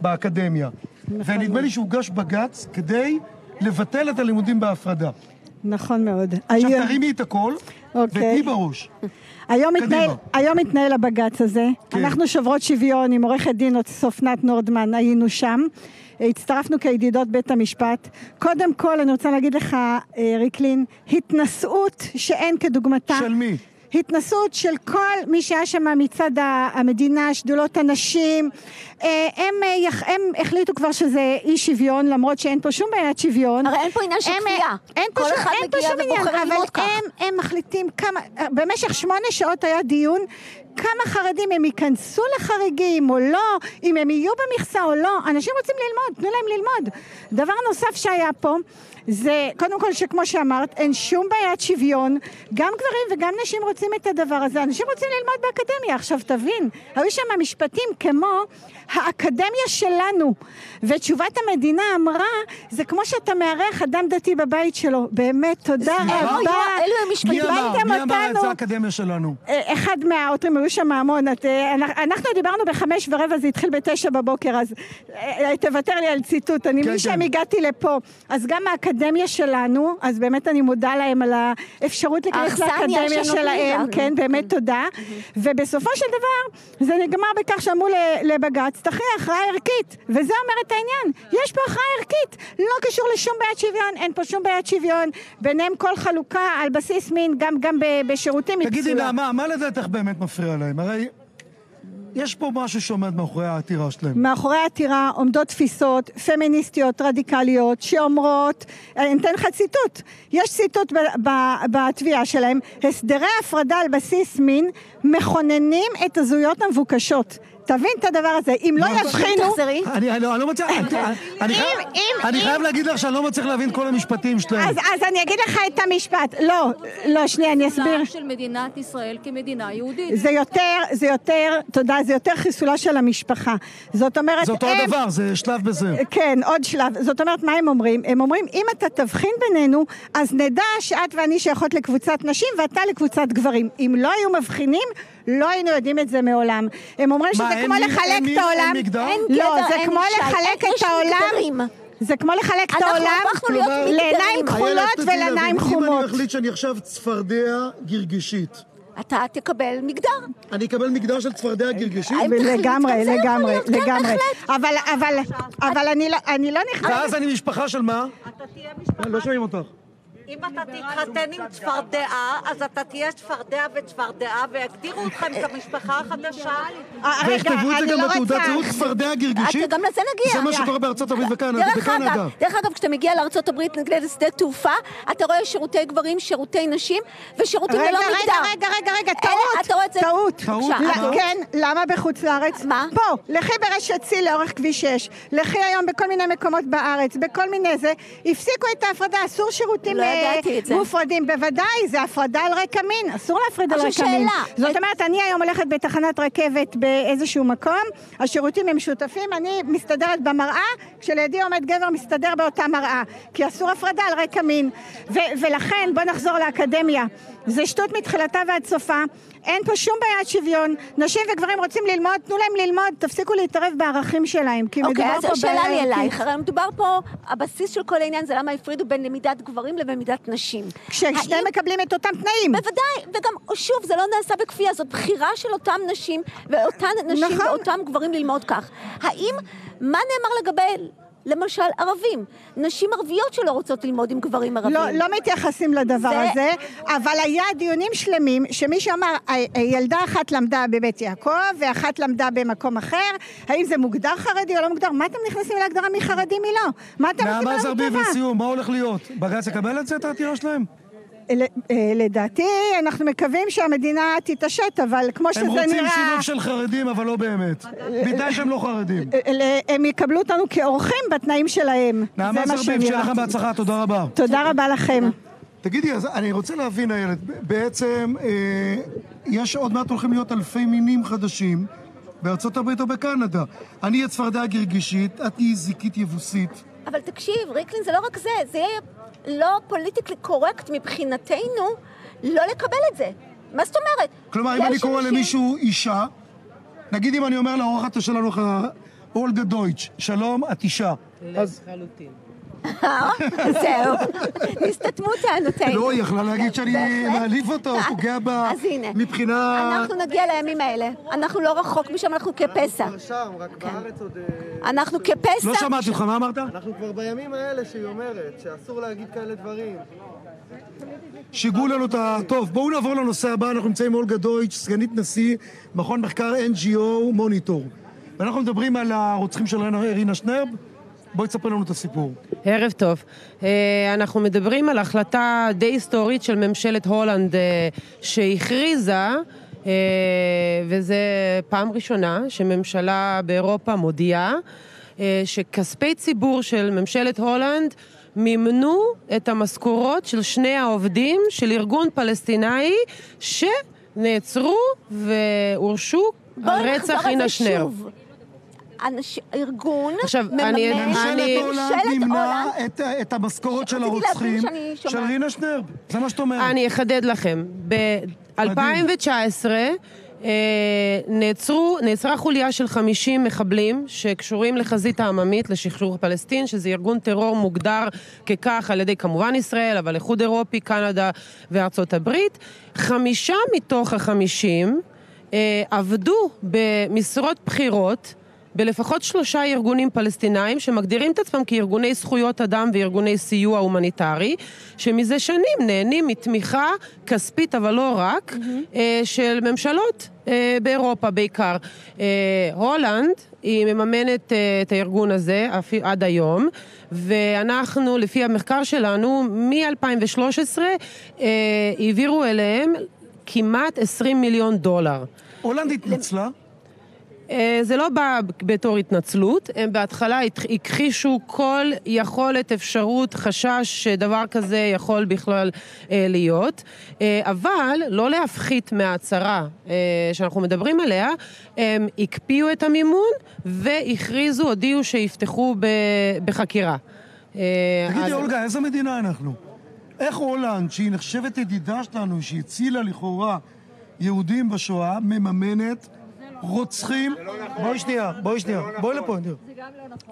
S1: באקדמיה. ונדמה לי שהוגש בג"ץ כדי לבטל את הלימודים בהפרדה.
S9: נכון מאוד.
S1: עכשיו תרימי את הכל,
S9: אוקיי.
S1: ותהי בראש.
S9: היום. מתנהל, היום מתנהל הבג"ץ הזה.
S1: כן.
S9: אנחנו שוברות שוויון עם עורכת דין סופנת נורדמן, היינו שם. הצטרפנו כידידות בית המשפט. קודם כל, אני רוצה להגיד לך, אה, ריקלין, התנשאות שאין כדוגמתה.
S1: של מי?
S9: התנסות של כל מי שהיה שם מצד המדינה, שדולות הנשים, אה, הם, אה, הם החליטו כבר שזה אי שוויון, למרות שאין פה שום בעיית שוויון.
S4: הרי אין פה עניין של
S9: אה,
S4: כפייה.
S9: אין פה שום, אין פה שום עניין, אבל. הם, הם מחליטים כמה, במשך שמונה שעות היה דיון, כמה חרדים הם ייכנסו לחריגים או לא, אם הם יהיו במכסה או לא, אנשים רוצים ללמוד, תנו להם ללמוד. דבר נוסף שהיה פה, זה קודם כל שכמו שאמרת, אין שום בעיית שוויון, גם גברים וגם נשים רוצים את הדבר הזה, אנשים רוצים ללמוד באקדמיה. עכשיו תבין, היו שם משפטים כמו האקדמיה שלנו, ותשובת המדינה אמרה, זה כמו שאתה מארח אדם דתי בבית שלו, באמת, תודה? רבה.
S4: אלו הם משפטים.
S1: מי אמר?
S9: קיבלתם
S1: מי אמר את. זה האקדמיה שלנו?
S9: אה, אחד מהעותרים היו שם המון, אה, אנחנו- דיברנו בחמש ורבע, זה התחיל בתשע בבוקר, אז אה, תוותר לי על ציטוט, אני
S1: כן,
S9: משם
S1: כן.
S9: הגעתי לפה. אז גם האקדמיה שלנו, אז באמת אני מודה להם על האפשרות להיכנס לאקדמיה שלהם. כן, באמת תודה. ובסופו של דבר, זה נגמר בכך שאמרו ל- לבג"ץ, תכריע הכרעה ערכית, וזה אומר את העניין, יש פה הכרעה ערכית, לא קשור לשום בעיית שוויון, אין פה שום בעיית שוויון, ביניהם כל חלוקה על בסיס מין, גם, גם בשירותים היא
S1: תגידי. נעמה, מה לדעתך באמת מפריע להם? הרי יש פה משהו שעומד מאחורי העתירה שלהם.
S9: מאחורי העתירה עומדות תפיסות פמיניסטיות רדיקליות שאומרות, אני אתן לך ציטוט, יש ציטוט בתביעה שלהם, הסדרי הפרדה על בסיס מין מכוננים את הזהויות המבוקשות. תבין את הדבר הזה, אם לא יבחינו...
S4: תחזרי.
S1: אני אני לא אני לא מצליח, אני- אני חייב- להגיד לך שאני לא מצליח להבין כל המשפטים שלהם.
S9: אז, אז אני אגיד לך את המשפט, לא, לא, שנייה, אני אסביר.
S10: של מדינת ישראל כמדינה יהודית.
S9: זה יותר, זה יותר, תודה, זה יותר חיסולה של המשפחה. זאת אומרת,
S1: זה אותו הדבר, זה שלב בזה.
S9: כן, עוד שלב. זאת אומרת, מה הם אומרים? הם אומרים, אם אתה תבחין בינינו, אז נדע שאת ואני שייכות לקבוצת נשים ואתה לקבוצת גברים. אם לא היו מבחינים, לא היינו יודעים את זה מעולם. הם אומרים שזה כמו לחלק את העולם...
S1: אין מגדר?
S4: אין
S9: לא, זה כמו לחלק את העולם... זה כמו לחלק את העולם לעיניים. כחולות ולעיניים
S1: אם
S9: חומות.
S1: אני מחליט שאני עכשיו צפרדע גרגשית,
S4: אתה תקבל מגדר.
S1: אני אקבל מגדר של צפרדע?
S4: אם תחליט,
S9: לגמרי, לגמרי, לגמרי. אבל, אבל, אבל אני לא- אני לא נכנסת...
S1: ואז אני משפחה של מה?
S11: אתה תהיה משפחה...
S1: לא שומעים אותך.
S11: אם אתה תתחתן עם צפרדע, אז אתה תהיה צפרדע וצפרדע, ויגדירו אותך כמשפחה החדשה.
S9: אה, רגע,
S1: ויכתבו את זה גם
S9: לא
S1: בתעודת זהות צפרדע גרגשית?
S4: גם לזה נגיע.
S1: זה מה שקורה בארצות הברית וקנדה.
S4: דרך
S1: בקנדה.
S4: אגב, דרך אגב, כשאתה מגיע לארצות הברית, נגיד לשדה תעופה, אתה רואה שירותי גברים, שירותי נשים, ושירותים ללא מגדר.
S9: רגע, רגע, רגע, טעות. טעות.
S1: טעות,
S9: כן, למה בחוץ לארץ?
S4: מה?
S9: פה, לכי ברשת צי לאורך כביש 6, לכי היום בכל מיני מקומות בארץ, בכל מיני זה, הפסיקו את ההפרדה, אסור שירותים
S4: לא
S9: אה,
S4: ידעתי את זה.
S9: מופרדים, בוודאי, זה הפרדה על רקע מין, אסור להפריד על רקע מין.
S4: שאלה.
S9: זאת אומרת, אני היום הולכת בתחנת רכבת באיזשהו מקום, השירותים הם משותפים, אני מסתדרת במראה, כשלידי עומד גבר מסתדר באותה מראה, כי אסור הפרדה על רקע מין. ולכן, בוא נחזור לאקדמיה. זה שטות מתחילתה ועד סופה, אין פה שום בעיית שוויון, נשים וגברים רוצים ללמוד, תנו להם ללמוד, תפסיקו להתערב בערכים שלהם, כי מדובר
S4: אוקיי, אז
S9: פה
S4: השאלה לי
S9: בערכית.
S4: אלייך, הרי מדובר פה, הבסיס של כל העניין זה למה הפרידו בין למידת גברים למידת נשים.
S9: כששניהם
S4: האם-
S9: מקבלים את אותם תנאים.
S4: בוודאי, וגם, שוב, זה לא נעשה בכפייה, זאת בחירה של אותם נשים ואותן נשים
S9: נכון.
S4: ואותם גברים ללמוד כך. האם, מה נאמר לגבי, למשל, ערבים? נשים ערביות שלא רוצות ללמוד עם גברים ערבים.
S9: לא, לא מתייחסים לדבר
S4: זה-
S9: הזה, אבל היה דיונים שלמים שמישהו אמר, "ה- ילדה אחת למדה בבית יעקב ואחת למדה במקום אחר, האם זה מוגדר חרדי או לא מוגדר? מה אתם נכנסים להגדרה מי חרדי מי לא? מה אתם עושים
S1: נעמה
S9: לנו
S1: זרביב
S9: טובה?
S1: לסיום, מה הולך להיות? בג"ץ יקבל את זה, את העתירה שלהם?
S9: אה, לדעתי, אנחנו מקווים שהמדינה תתעשת, אבל כמו שזה
S1: הם
S9: נראה...
S1: רוצים שילוב של חרדים, אבל לא באמת. בתנאי שהם לא חרדים.
S9: אה, אה, הם יקבלו אותנו כאורחים בתנאים שלהם.
S1: נעמה זרביב. שיהיה לכם בהצלחה, תודה רבה.
S9: תודה רבה לכם.
S1: תגידי, אז אני רוצה להבין, איילת, בעצם אה, יש עוד מעט הולכים להיות אלפי מינים חדשים בארצות הברית או בקנדה. אני אהיה צפרדע גרגישית, את תהיי זיקית יבוסית.
S4: אבל תקשיב, ריקלין, זה לא רק זה, זה יהיה לא פוליטיקלי קורקט מבחינתנו לא לקבל את זה. מה זאת אומרת?
S1: כלומר, אם אני קורא למישהו אישה, נגיד אם אני אומר לאורחת שלנו, אולגה דויטש, שלום, את אישה. אז
S4: אה? זהו, נסתתמו טענותינו.
S1: לא, היא יכלה להגיד שאני
S4: בהחלט.
S1: מעליב אותה, או פוגע בה
S4: אז הנה,
S1: מבחינה...
S4: אנחנו נגיע לימים האלה. אנחנו לא רחוק משם, אנחנו כפסע.
S12: שם, רק בארץ עוד... אה,
S4: אנחנו כפסע.
S1: לא שמעתי אותך, מה אמרת?
S12: אנחנו כבר בימים האלה שהיא אומרת, שאסור להגיד כאלה דברים.
S1: שיגעו לנו את ה... טוב, בואו נעבור לנושא הבא, אנחנו נמצאים עם אולגה דויטש, סגנית נשיא מכון מחקר NGO מוניטור. ואנחנו מדברים על הרוצחים של רינה- רינה שנרב. בואי תספר לנו את הסיפור.
S13: ערב טוב. אה, אנחנו מדברים על החלטה די היסטורית של ממשלת הולנד אה, שהכריזה, אה, וזה פעם ראשונה שממשלה באירופה מודיעה שכספי ציבור של ממשלת הולנד מימנו את המשכורות של שני העובדים של ארגון פלסטיני שנעצרו והורשו על
S4: בואי
S13: רצח
S4: נחזור על זה. שוב. אנש... ארגון
S13: עכשיו,
S4: מממן...
S13: אני-
S1: ממשלת
S13: אני-
S1: הולנד מימנה את- את המשכורת של הרוצחים של. רינה שנרב. זה מה שאת אומרת.
S13: אני אחדד לכם. ב-2019 נעצרו, נעצרה חוליה של 50 מחבלים שקשורים לחזית העממית לשחרור פלסטין, שזה ארגון טרור מוגדר ככך על ידי כמובן ישראל, אבל איחוד אירופי, קנדה וארצות הברית. חמישה מתוך החמישים אה, עבדו במשרות בכירות בלפחות שלושה ארגונים פלסטינאים שמגדירים את עצמם כארגוני זכויות אדם וארגוני סיוע הומניטרי, שמזה שנים נהנים מתמיכה כספית, אבל לא רק, אה, של ממשלות אה, באירופה בעיקר. אה, הולנד היא מממנת את הארגון הזה אפי- עד היום, ואנחנו, לפי המחקר שלנו, מ-2013 אה, העבירו אליהם כמעט 20 מיליון דולר.
S1: הולנד התנצלה?
S13: אה, זה לא בא בתור התנצלות, הם בהתחלה הת- הכחישו כל יכולת, אפשרות, חשש שדבר כזה יכול בכלל אה, להיות, אה, אבל לא להפחית מההצהרה שאנחנו מדברים עליה, הם הקפיאו את המימון והכריזו, הודיעו שיפתחו בחקירה.
S1: תגידי,
S13: אז-
S1: אולגה, איזה מדינה אנחנו? איך הולנד, שהיא נחשבת ידידה שלנו, שהצילה לכאורה יהודים בשואה, מממנת רוצחים... בואי שנייה, בואי שנייה, בואי לפה, ניר.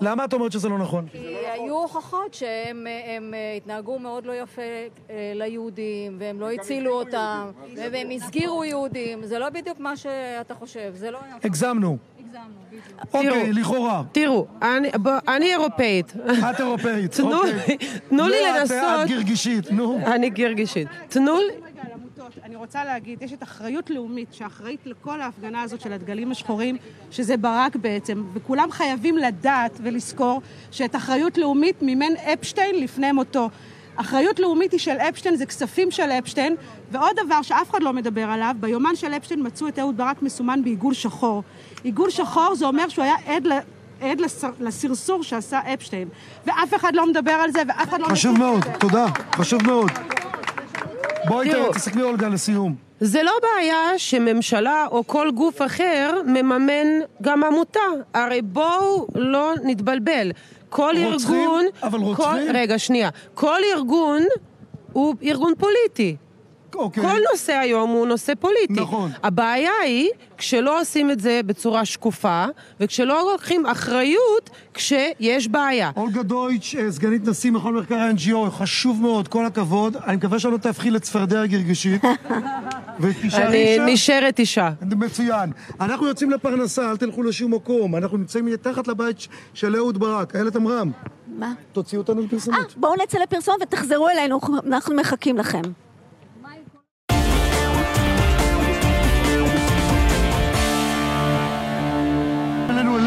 S1: למה את אומרת שזה לא נכון?
S10: כי היו הוכחות שהם הם, אה, התנהגו מאוד לא יפה אה, ליהודים, והם לא הצילו אותם, והם הסגירו יהודים. זה לא בדיוק מה שאתה חושב, זה לא...
S1: הגזמנו.
S10: הגזמנו, בדיוק.
S1: אוקיי, לכאורה.
S13: תראו, אני, אירופאית.
S1: את אירופאית,
S13: תנו,
S1: אוקיי.
S13: תנו לי
S1: לא, את-
S13: לנסות...
S1: את גירגישית, נו.
S13: אני גירגישית. תנו לי...
S2: עמותות. אני רוצה להגיד, יש את אחריות לאומית שאחראית לכל ההפגנה הזאת של הדגלים השחורים, שזה ברק בעצם, וכולם חייבים לדעת ולזכור שאת אחריות לאומית מימן אפשטיין לפני מותו. אחריות לאומית היא של אפשטיין, זה כספים של אפשטיין, ועוד דבר שאף אחד לא מדבר עליו, ביומן של אפשטיין מצאו את אהוד ברק מסומן בעיגול שחור. עיגול שחור זה אומר שהוא היה עד ל... עד לסר- לסרסור שעשה אפשטיין, ואף אחד לא מדבר על זה, ואף אחד לא...
S1: חשוב מאוד. תודה, חשוב מאוד. בואי
S13: תראו.
S1: ת- תסתכלי אולגה לסיום.
S13: זה לא בעיה שממשלה או כל גוף אחר מממן גם עמותה. הרי בואו לא נתבלבל. כל
S1: רוצחים?
S13: ארגון...
S1: אבל
S13: כל,
S1: רוצחים?
S13: רגע, שנייה. כל ארגון הוא ארגון פוליטי.
S1: אוקיי.
S13: כל נושא היום הוא נושא פוליטי.
S1: נכון.
S13: הבעיה היא כשלא עושים את זה בצורה שקופה, וכשלא לוקחים אחריות כשיש בעיה.
S1: אולגה דויטש, אה, סגנית נשיא מכון מחקר ה-NGO, חשוב מאוד, כל הכבוד. אני מקווה שלא תהפכי לצפרדע גירגישית. ותישארי
S13: אני
S1: שם.
S13: נשארת אישה.
S1: מצוין. אנחנו יוצאים לפרנסה, אל תלכו לשום מקום. אנחנו נמצאים מתחת לבית של אהוד ברק. איילת עמרם,
S4: מה?
S1: תוציאו אותנו
S4: אה,
S1: לפרסומות.
S4: בואו נצא לפרסום ותחזרו אלינו, אנחנו מחכים לכם.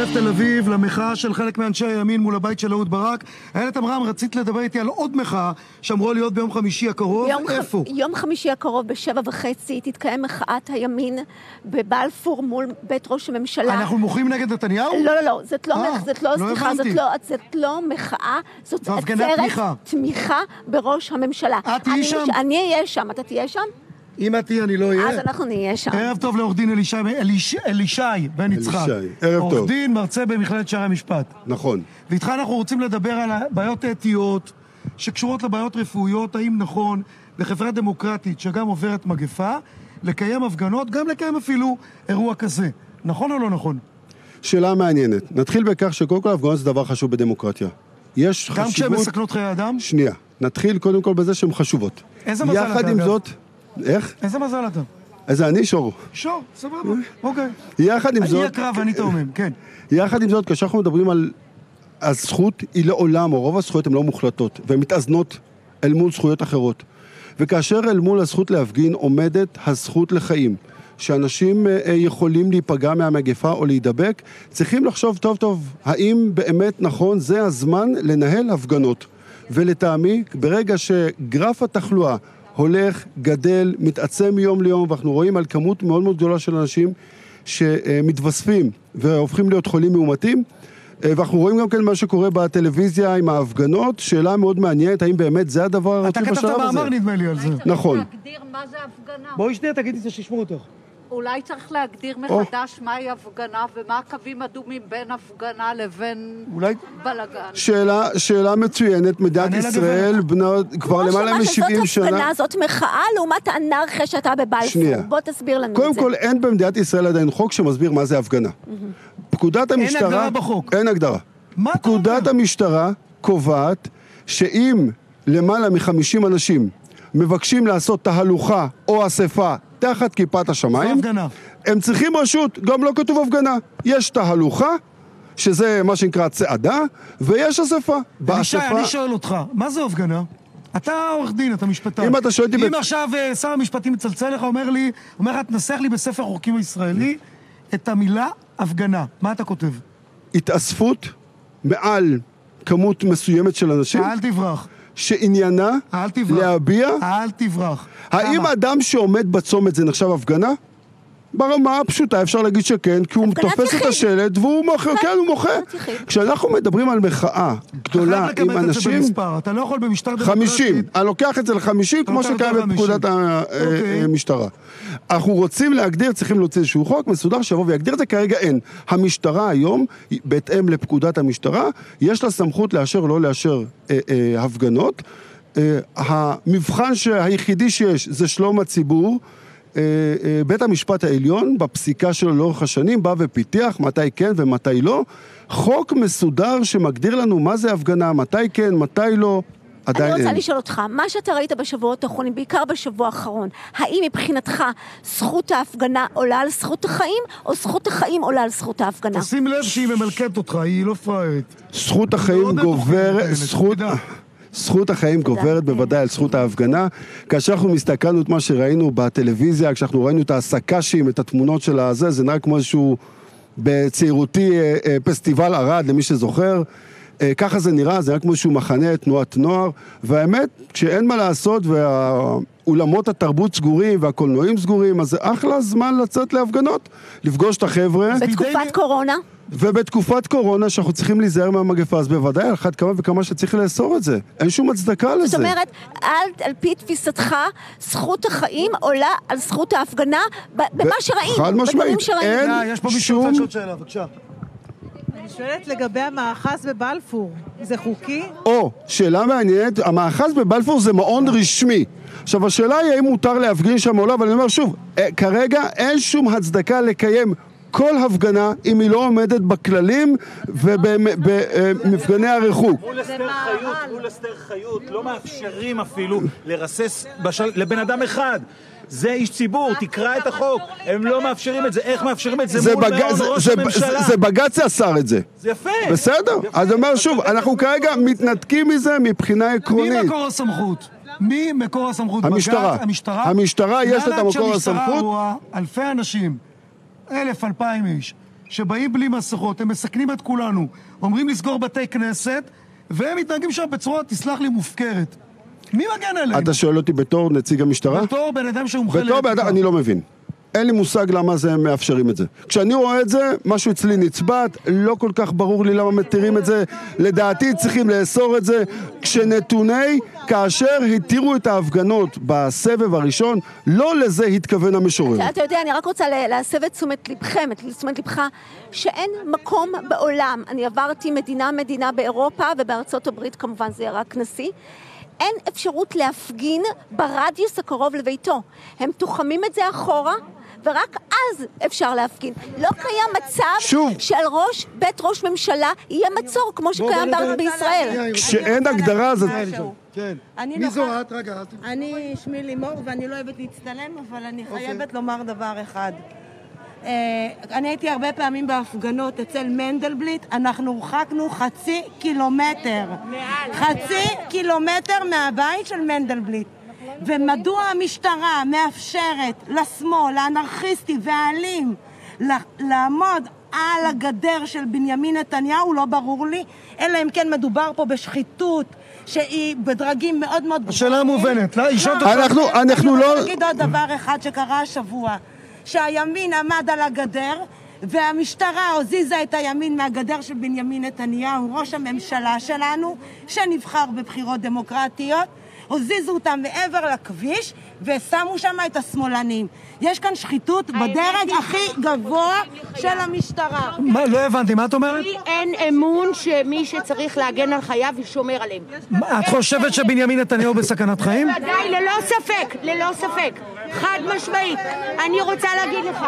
S1: ללב תל אביב, למחאה של חלק מאנשי הימין מול הבית של אהוד ברק. איילת עמרם, רצית לדבר איתי על עוד מחאה שאמורה להיות ביום חמישי הקרוב.
S4: ביום ח-
S1: איפה?
S4: יום חמישי הקרוב בשבע וחצי תתקיים מחאת הימין בבלפור מול בית ראש הממשלה.
S1: אנחנו מוחים נגד נתניהו?
S4: לא, לא, לא, זאת לא,
S1: אה,
S4: מח... זאת לא,
S1: לא
S4: סליחה, זאת. לא, זאת לא מחאה, זאת עצרת
S1: תמיכה.
S4: תמיכה בראש הממשלה.
S1: את תהיי שם?
S4: אני אהיה שם, אתה תהיה שם?
S1: אם את תהיי, אני לא אהיה.
S4: אז אנחנו נהיה שם.
S1: ערב טוב לעורך דין אלישי, אליש, אלישי בן יצחק.
S14: אלישי, ערב טוב.
S1: עורך דין, מרצה במכללת שערי המשפט.
S14: נכון.
S1: ואיתך אנחנו רוצים לדבר על הבעיות האתיות שקשורות לבעיות רפואיות, האם נכון בחברה דמוקרטית שגם עוברת מגפה, לקיים הפגנות, גם לקיים אפילו אירוע כזה. נכון או לא נכון?
S14: שאלה מעניינת. נתחיל בכך שקודם כל הפגנות זה דבר חשוב בדמוקרטיה. יש
S1: גם כשהן
S14: חשיבות...
S1: מסכנות חיי אדם?
S14: שנייה. נתחיל קודם כל בזה שהן חשובות.
S1: איזה מזל
S14: יחד
S1: אתה,
S14: עם
S1: אגב?
S14: זאת... איך?
S1: איזה מזל אתה?
S14: איזה אני שור.
S1: שור, סבבה, אוקיי.
S14: יחד עם
S1: אני
S14: זאת...
S1: הקרב ואני תאומם, כן.
S14: יחד עם זאת, כאשר אנחנו מדברים על הזכות, היא לעולם, או רוב הזכויות הן לא מוחלטות, והן מתאזנות אל מול זכויות אחרות. וכאשר אל מול הזכות להפגין עומדת הזכות לחיים, שאנשים אה, אה, יכולים להיפגע מהמגפה או להידבק, צריכים לחשוב טוב טוב, האם באמת נכון זה הזמן לנהל הפגנות. ולטעמי, ברגע שגרף התחלואה הולך, גדל, מתעצם מיום ליום, ואנחנו רואים על כמות מאוד מאוד גדולה של אנשים שמתווספים והופכים להיות חולים מאומתים, אה, ואנחנו רואים גם כן מה שקורה בטלוויזיה עם ההפגנות, שאלה מאוד מעניינת, האם באמת זה הדבר
S1: אתה
S14: הרצוי
S1: כתבת
S14: בשלב הזה?
S1: מאמר נדמה לי על זה.
S14: נכון.
S11: להגדיר מה זה הפגנה.
S1: בואי שנייה תגידי את זה שישמעו אותך.
S11: אולי צריך להגדיר
S14: או.
S11: מחדש מהי הפגנה ומה הקווים אדומים בין הפגנה לבין
S14: אולי-
S11: בלאגן.
S14: שאלה, שאלה מצוינת, מדינת ישראל בנות כבר למעלה
S4: שמע שזאת
S14: מ-70 שנה.
S4: הפגנה, זאת מחאה לעומת האנרכיה שאתה בבלפור.
S14: שנייה.
S4: בוא תסביר לנו את
S14: קודם
S4: זה.
S14: כל, אין במדינת ישראל עדיין חוק שמסביר מה זה הפגנה. פקודת המשטרה...
S1: הגדרה בחוק.
S14: אין הגדרה.
S1: מה אתה
S14: פקודת המשטרה קובעת שאם למעלה מ-50 אנשים מבקשים לעשות תהלוכה או אספה תחת כיפת השמיים. הם צריכים רשות, גם לא כתוב הפגנה. יש תהלוכה, שזה מה שנקרא צעדה, ויש אספה. באספה...
S1: אני שואל אותך, מה זה הפגנה? אתה עורך דין, אתה משפטן.
S14: אם אתה שואל אותי
S1: אם עכשיו אה, שר המשפטים מצלצל לך, אומר לי, אומר לך, תנסח לי בספר החוקים הישראלי את המילה הפגנה. מה אתה כותב?
S14: התאספות מעל כמות מסוימת של אנשים,
S1: אל תברח.
S14: שעניינה
S1: אל תברח.
S14: להביע
S1: אל תברח.
S14: האם
S1: למה?
S14: אדם שעומד בצומת זה נחשב הפגנה? ברמה הפשוטה אפשר להגיד שכן, כי הוא תופס את. השלט והוא מוחה, כן, הוא מוחה. כשאנחנו מדברים על מחאה גדולה
S1: אתה חייב
S14: עם
S1: לקבל את זה
S14: אנשים,
S1: במספר. אתה לא יכול במשטר דמוקרטי...
S14: 50, אני לוקח את זה ל-50 כמו שקיים
S1: ל-50.
S14: בפקודת
S1: אוקיי.
S14: המשטרה. אנחנו רוצים להגדיר, צריכים להוציא איזשהו חוק מסודר שיבוא ויגדיר את זה, כרגע אין. המשטרה היום, בהתאם לפקודת המשטרה, יש לה סמכות לאשר או לא לאשר אה, אה, הפגנות. אה, המבחן היחידי שיש זה שלום הציבור. אה, אה, בית המשפט העליון, בפסיקה שלו לאורך השנים, בא ופיתח מתי כן ומתי לא. חוק מסודר שמגדיר לנו מה זה הפגנה, מתי כן, מתי לא,
S4: אני רוצה
S14: אין.
S4: לשאול אותך, מה שאתה ראית בשבועות האחרונים, בעיקר בשבוע האחרון, האם מבחינתך זכות ההפגנה עולה על זכות החיים, או זכות החיים עולה על זכות ההפגנה?
S1: תשים לב שהיא ממלכדת אותך, היא לא פראיירית.
S14: זכות החיים גוברת,
S1: מתוחכמת,
S14: זכות... זכות החיים גוברת בוודאי על זכות ההפגנה. כאשר אנחנו מסתכלנו את מה שראינו בטלוויזיה, כשאנחנו ראינו את הסק"שים, את התמונות של הזה, זה נראה כמו איזשהו, בצעירותי, אה, אה, פסטיבל ערד, למי שזוכר. אה, ככה זה נראה, זה נראה כמו איזשהו מחנה, תנועת נוער, והאמת, כשאין מה לעשות והאולמות התרבות סגורים והקולנועים סגורים, אז זה אחלה זמן לצאת להפגנות, לפגוש את החבר'ה.
S4: בתקופת קורונה?
S14: ובתקופת קורונה, שאנחנו צריכים להיזהר מהמגפה, אז בוודאי על אחת כמה וכמה שצריך לאסור את זה. אין שום הצדקה לזה.
S4: זאת אומרת, על, על פי תפיסתך, זכות החיים עולה על זכות ההפגנה, ב- במה שראינו,
S14: חד משמעית. אין
S1: אה, יש פה מישהו
S14: שום-
S1: שרוצה לשאול שאלה, בבקשה.
S15: אני שואלת לגבי המאחז בבלפור, זה חוקי?
S14: או, שאלה מעניינת, המאחז בבלפור זה מעון רשמי. עכשיו, השאלה היא האם מותר להפגין שם או לא, אבל אני אומר שוב, אה, כרגע אין שום הצדקה לקיים כל הפגנה אם היא לא עומדת בכללים ובמפגני הריחוק.
S6: מול אסתר חיות, מול אסתר חיות, לא מאפשרים אפילו לרסס בשל... לבן אדם אחד. זה איש ציבור, תקרא את החוק. הם לא מאפשרים את זה. איך מאפשרים את זה
S14: זה
S6: מול מעון ראש הממשלה?
S14: זה- בג"ץ אסר את זה.
S6: זה יפה.
S14: בסדר, אז אני אומר שוב, אנחנו כרגע מתנתקים מזה מבחינה
S1: מי
S14: עקרונית.
S1: מקור הסמכות? מי מקור הסמכות?
S14: המשטרה.
S1: בג"ץ? המשטרה?
S14: המשטרה, יש לה את
S1: נראה להם
S14: המקור
S1: שהמשטרה
S14: הסמכות.
S1: רואה אלפי אנשים, אלף, אלפיים איש, שבאים בלי מסכות, הם מסכנים את כולנו, אומרים לסגור בתי כנסת, והם מתנהגים שם בצורה, תסלח לי, מופקרת. מי מגן עליהם?
S14: אתה שואל אותי בתור נציג המשטרה?
S1: בתור בן אדם שמומחה
S14: בתור בן אדם, אני לא מבין. אין לי מושג למה זה הם מאפשרים את זה. כשאני רואה את זה, משהו אצלי נצבט, לא כל כך ברור לי למה מתירים את זה. לדעתי צריכים לאסור את זה. כשנתוני, כאשר התירו את ההפגנות בסבב הראשון, לא לזה התכוון המשורר.
S4: אתה, יודע, אני רק רוצה לה- להסב את תשומת לבכם, את תשומת לבך, שאין מקום בעולם, אני עברתי מדינה-מדינה באירופה ובארצות הברית כמובן זה רק נשיא, אין אפשרות להפגין ברדיוס הקרוב לביתו. הם תוחמים את זה אחורה. ורק אז אפשר להפגין. לא קיים מצב
S14: שוב.
S4: שעל ראש בית ראש ממשלה יהיה מצור כמו שקיים בארץ בישראל.
S14: כשאין הגדרה, אז...
S1: כן. מי זו את? רגע, אל ת-
S2: אני שמי לימור ואני לא אוהבת להצטלם, אבל אני
S1: אוקיי.
S2: חייבת לומר דבר אחד. אה, אני הייתי הרבה פעמים בהפגנות אצל מנדלבליט, אנחנו הורחקנו חצי קילומטר. חצי קילומטר מהבית של מנדלבליט.
S16: ומדוע המשטרה מאפשרת לשמאל, האנרכיסטי והאלים, ל- לעמוד על הגדר של בנימין נתניהו, לא ברור לי, אלא אם כן מדובר פה בשחיתות. שהיא בדרגים מאוד מאוד
S1: השאלה מובנת, לא, היא שואלת אותך-
S14: אנחנו- אנחנו
S16: אני
S14: לא-
S16: רוצה להגיד עוד דבר אחד שקרה השבוע, שהימין עמד על הגדר והמשטרה הזיזה את הימין מהגדר של בנימין נתניהו, ראש הממשלה שלנו, שנבחר בבחירות דמוקרטיות, הזיזו אותם מעבר לכביש ושמו שם את השמאלנים. יש כאן שחיתות בדרג הכי גבוה של המשטרה.
S1: מה, לא הבנתי, מה את אומרת?
S17: לי אין אמון שמי שצריך להגן על חייו שומר עליהם.
S1: את חושבת שבנימין נתניהו בסכנת חיים?
S17: ודאי, ללא ספק, ללא ספק. חד משמעית. אני רוצה להגיד לך,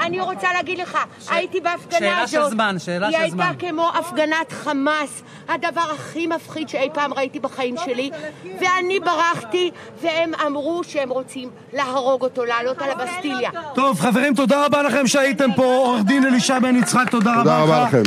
S17: אני רוצה להגיד לך, הייתי בהפגנה
S18: שאלה
S17: הזאת.
S18: של זמן, שאלה של
S17: היא
S18: זמן.
S17: הייתה כמו הפגנת חמאס, הדבר הכי מפחיד שאי פעם ראיתי בחיים שלי, ואני ברחתי, והם אמרו שהם רוצים להרוג אותו, לעלות על הבסטיליה.
S1: טוב, חברים, תודה רבה לכם שהייתם פה. עורך דין אלישע בן יצחק, תודה רבה לך.
S14: תודה רבה לכם.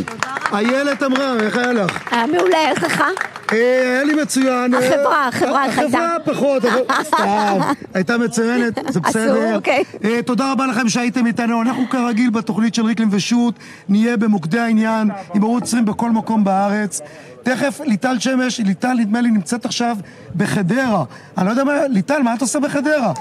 S1: איילת אמרה, איך היה לך?
S4: היה מעולה, איך לך?
S1: אה, היה לי מצוין. אה,
S4: החברה, החברה, איך הייתה?
S1: החברה פחות, אבל סתם. הייתה מצוינת, זה בסדר.
S4: אסור, אוקיי.
S1: אה, תודה רבה לכם שהייתם איתנו. אנחנו כרגיל בתוכנית של ריקלין ושות' נהיה במוקדי העניין עם ערוץ 20 בכל מקום בארץ. תכף ליטל שמש, ליטל נדמה לי נמצאת עכשיו בחדרה. אני לא יודע מה, ליטל, מה את עושה בחדרה?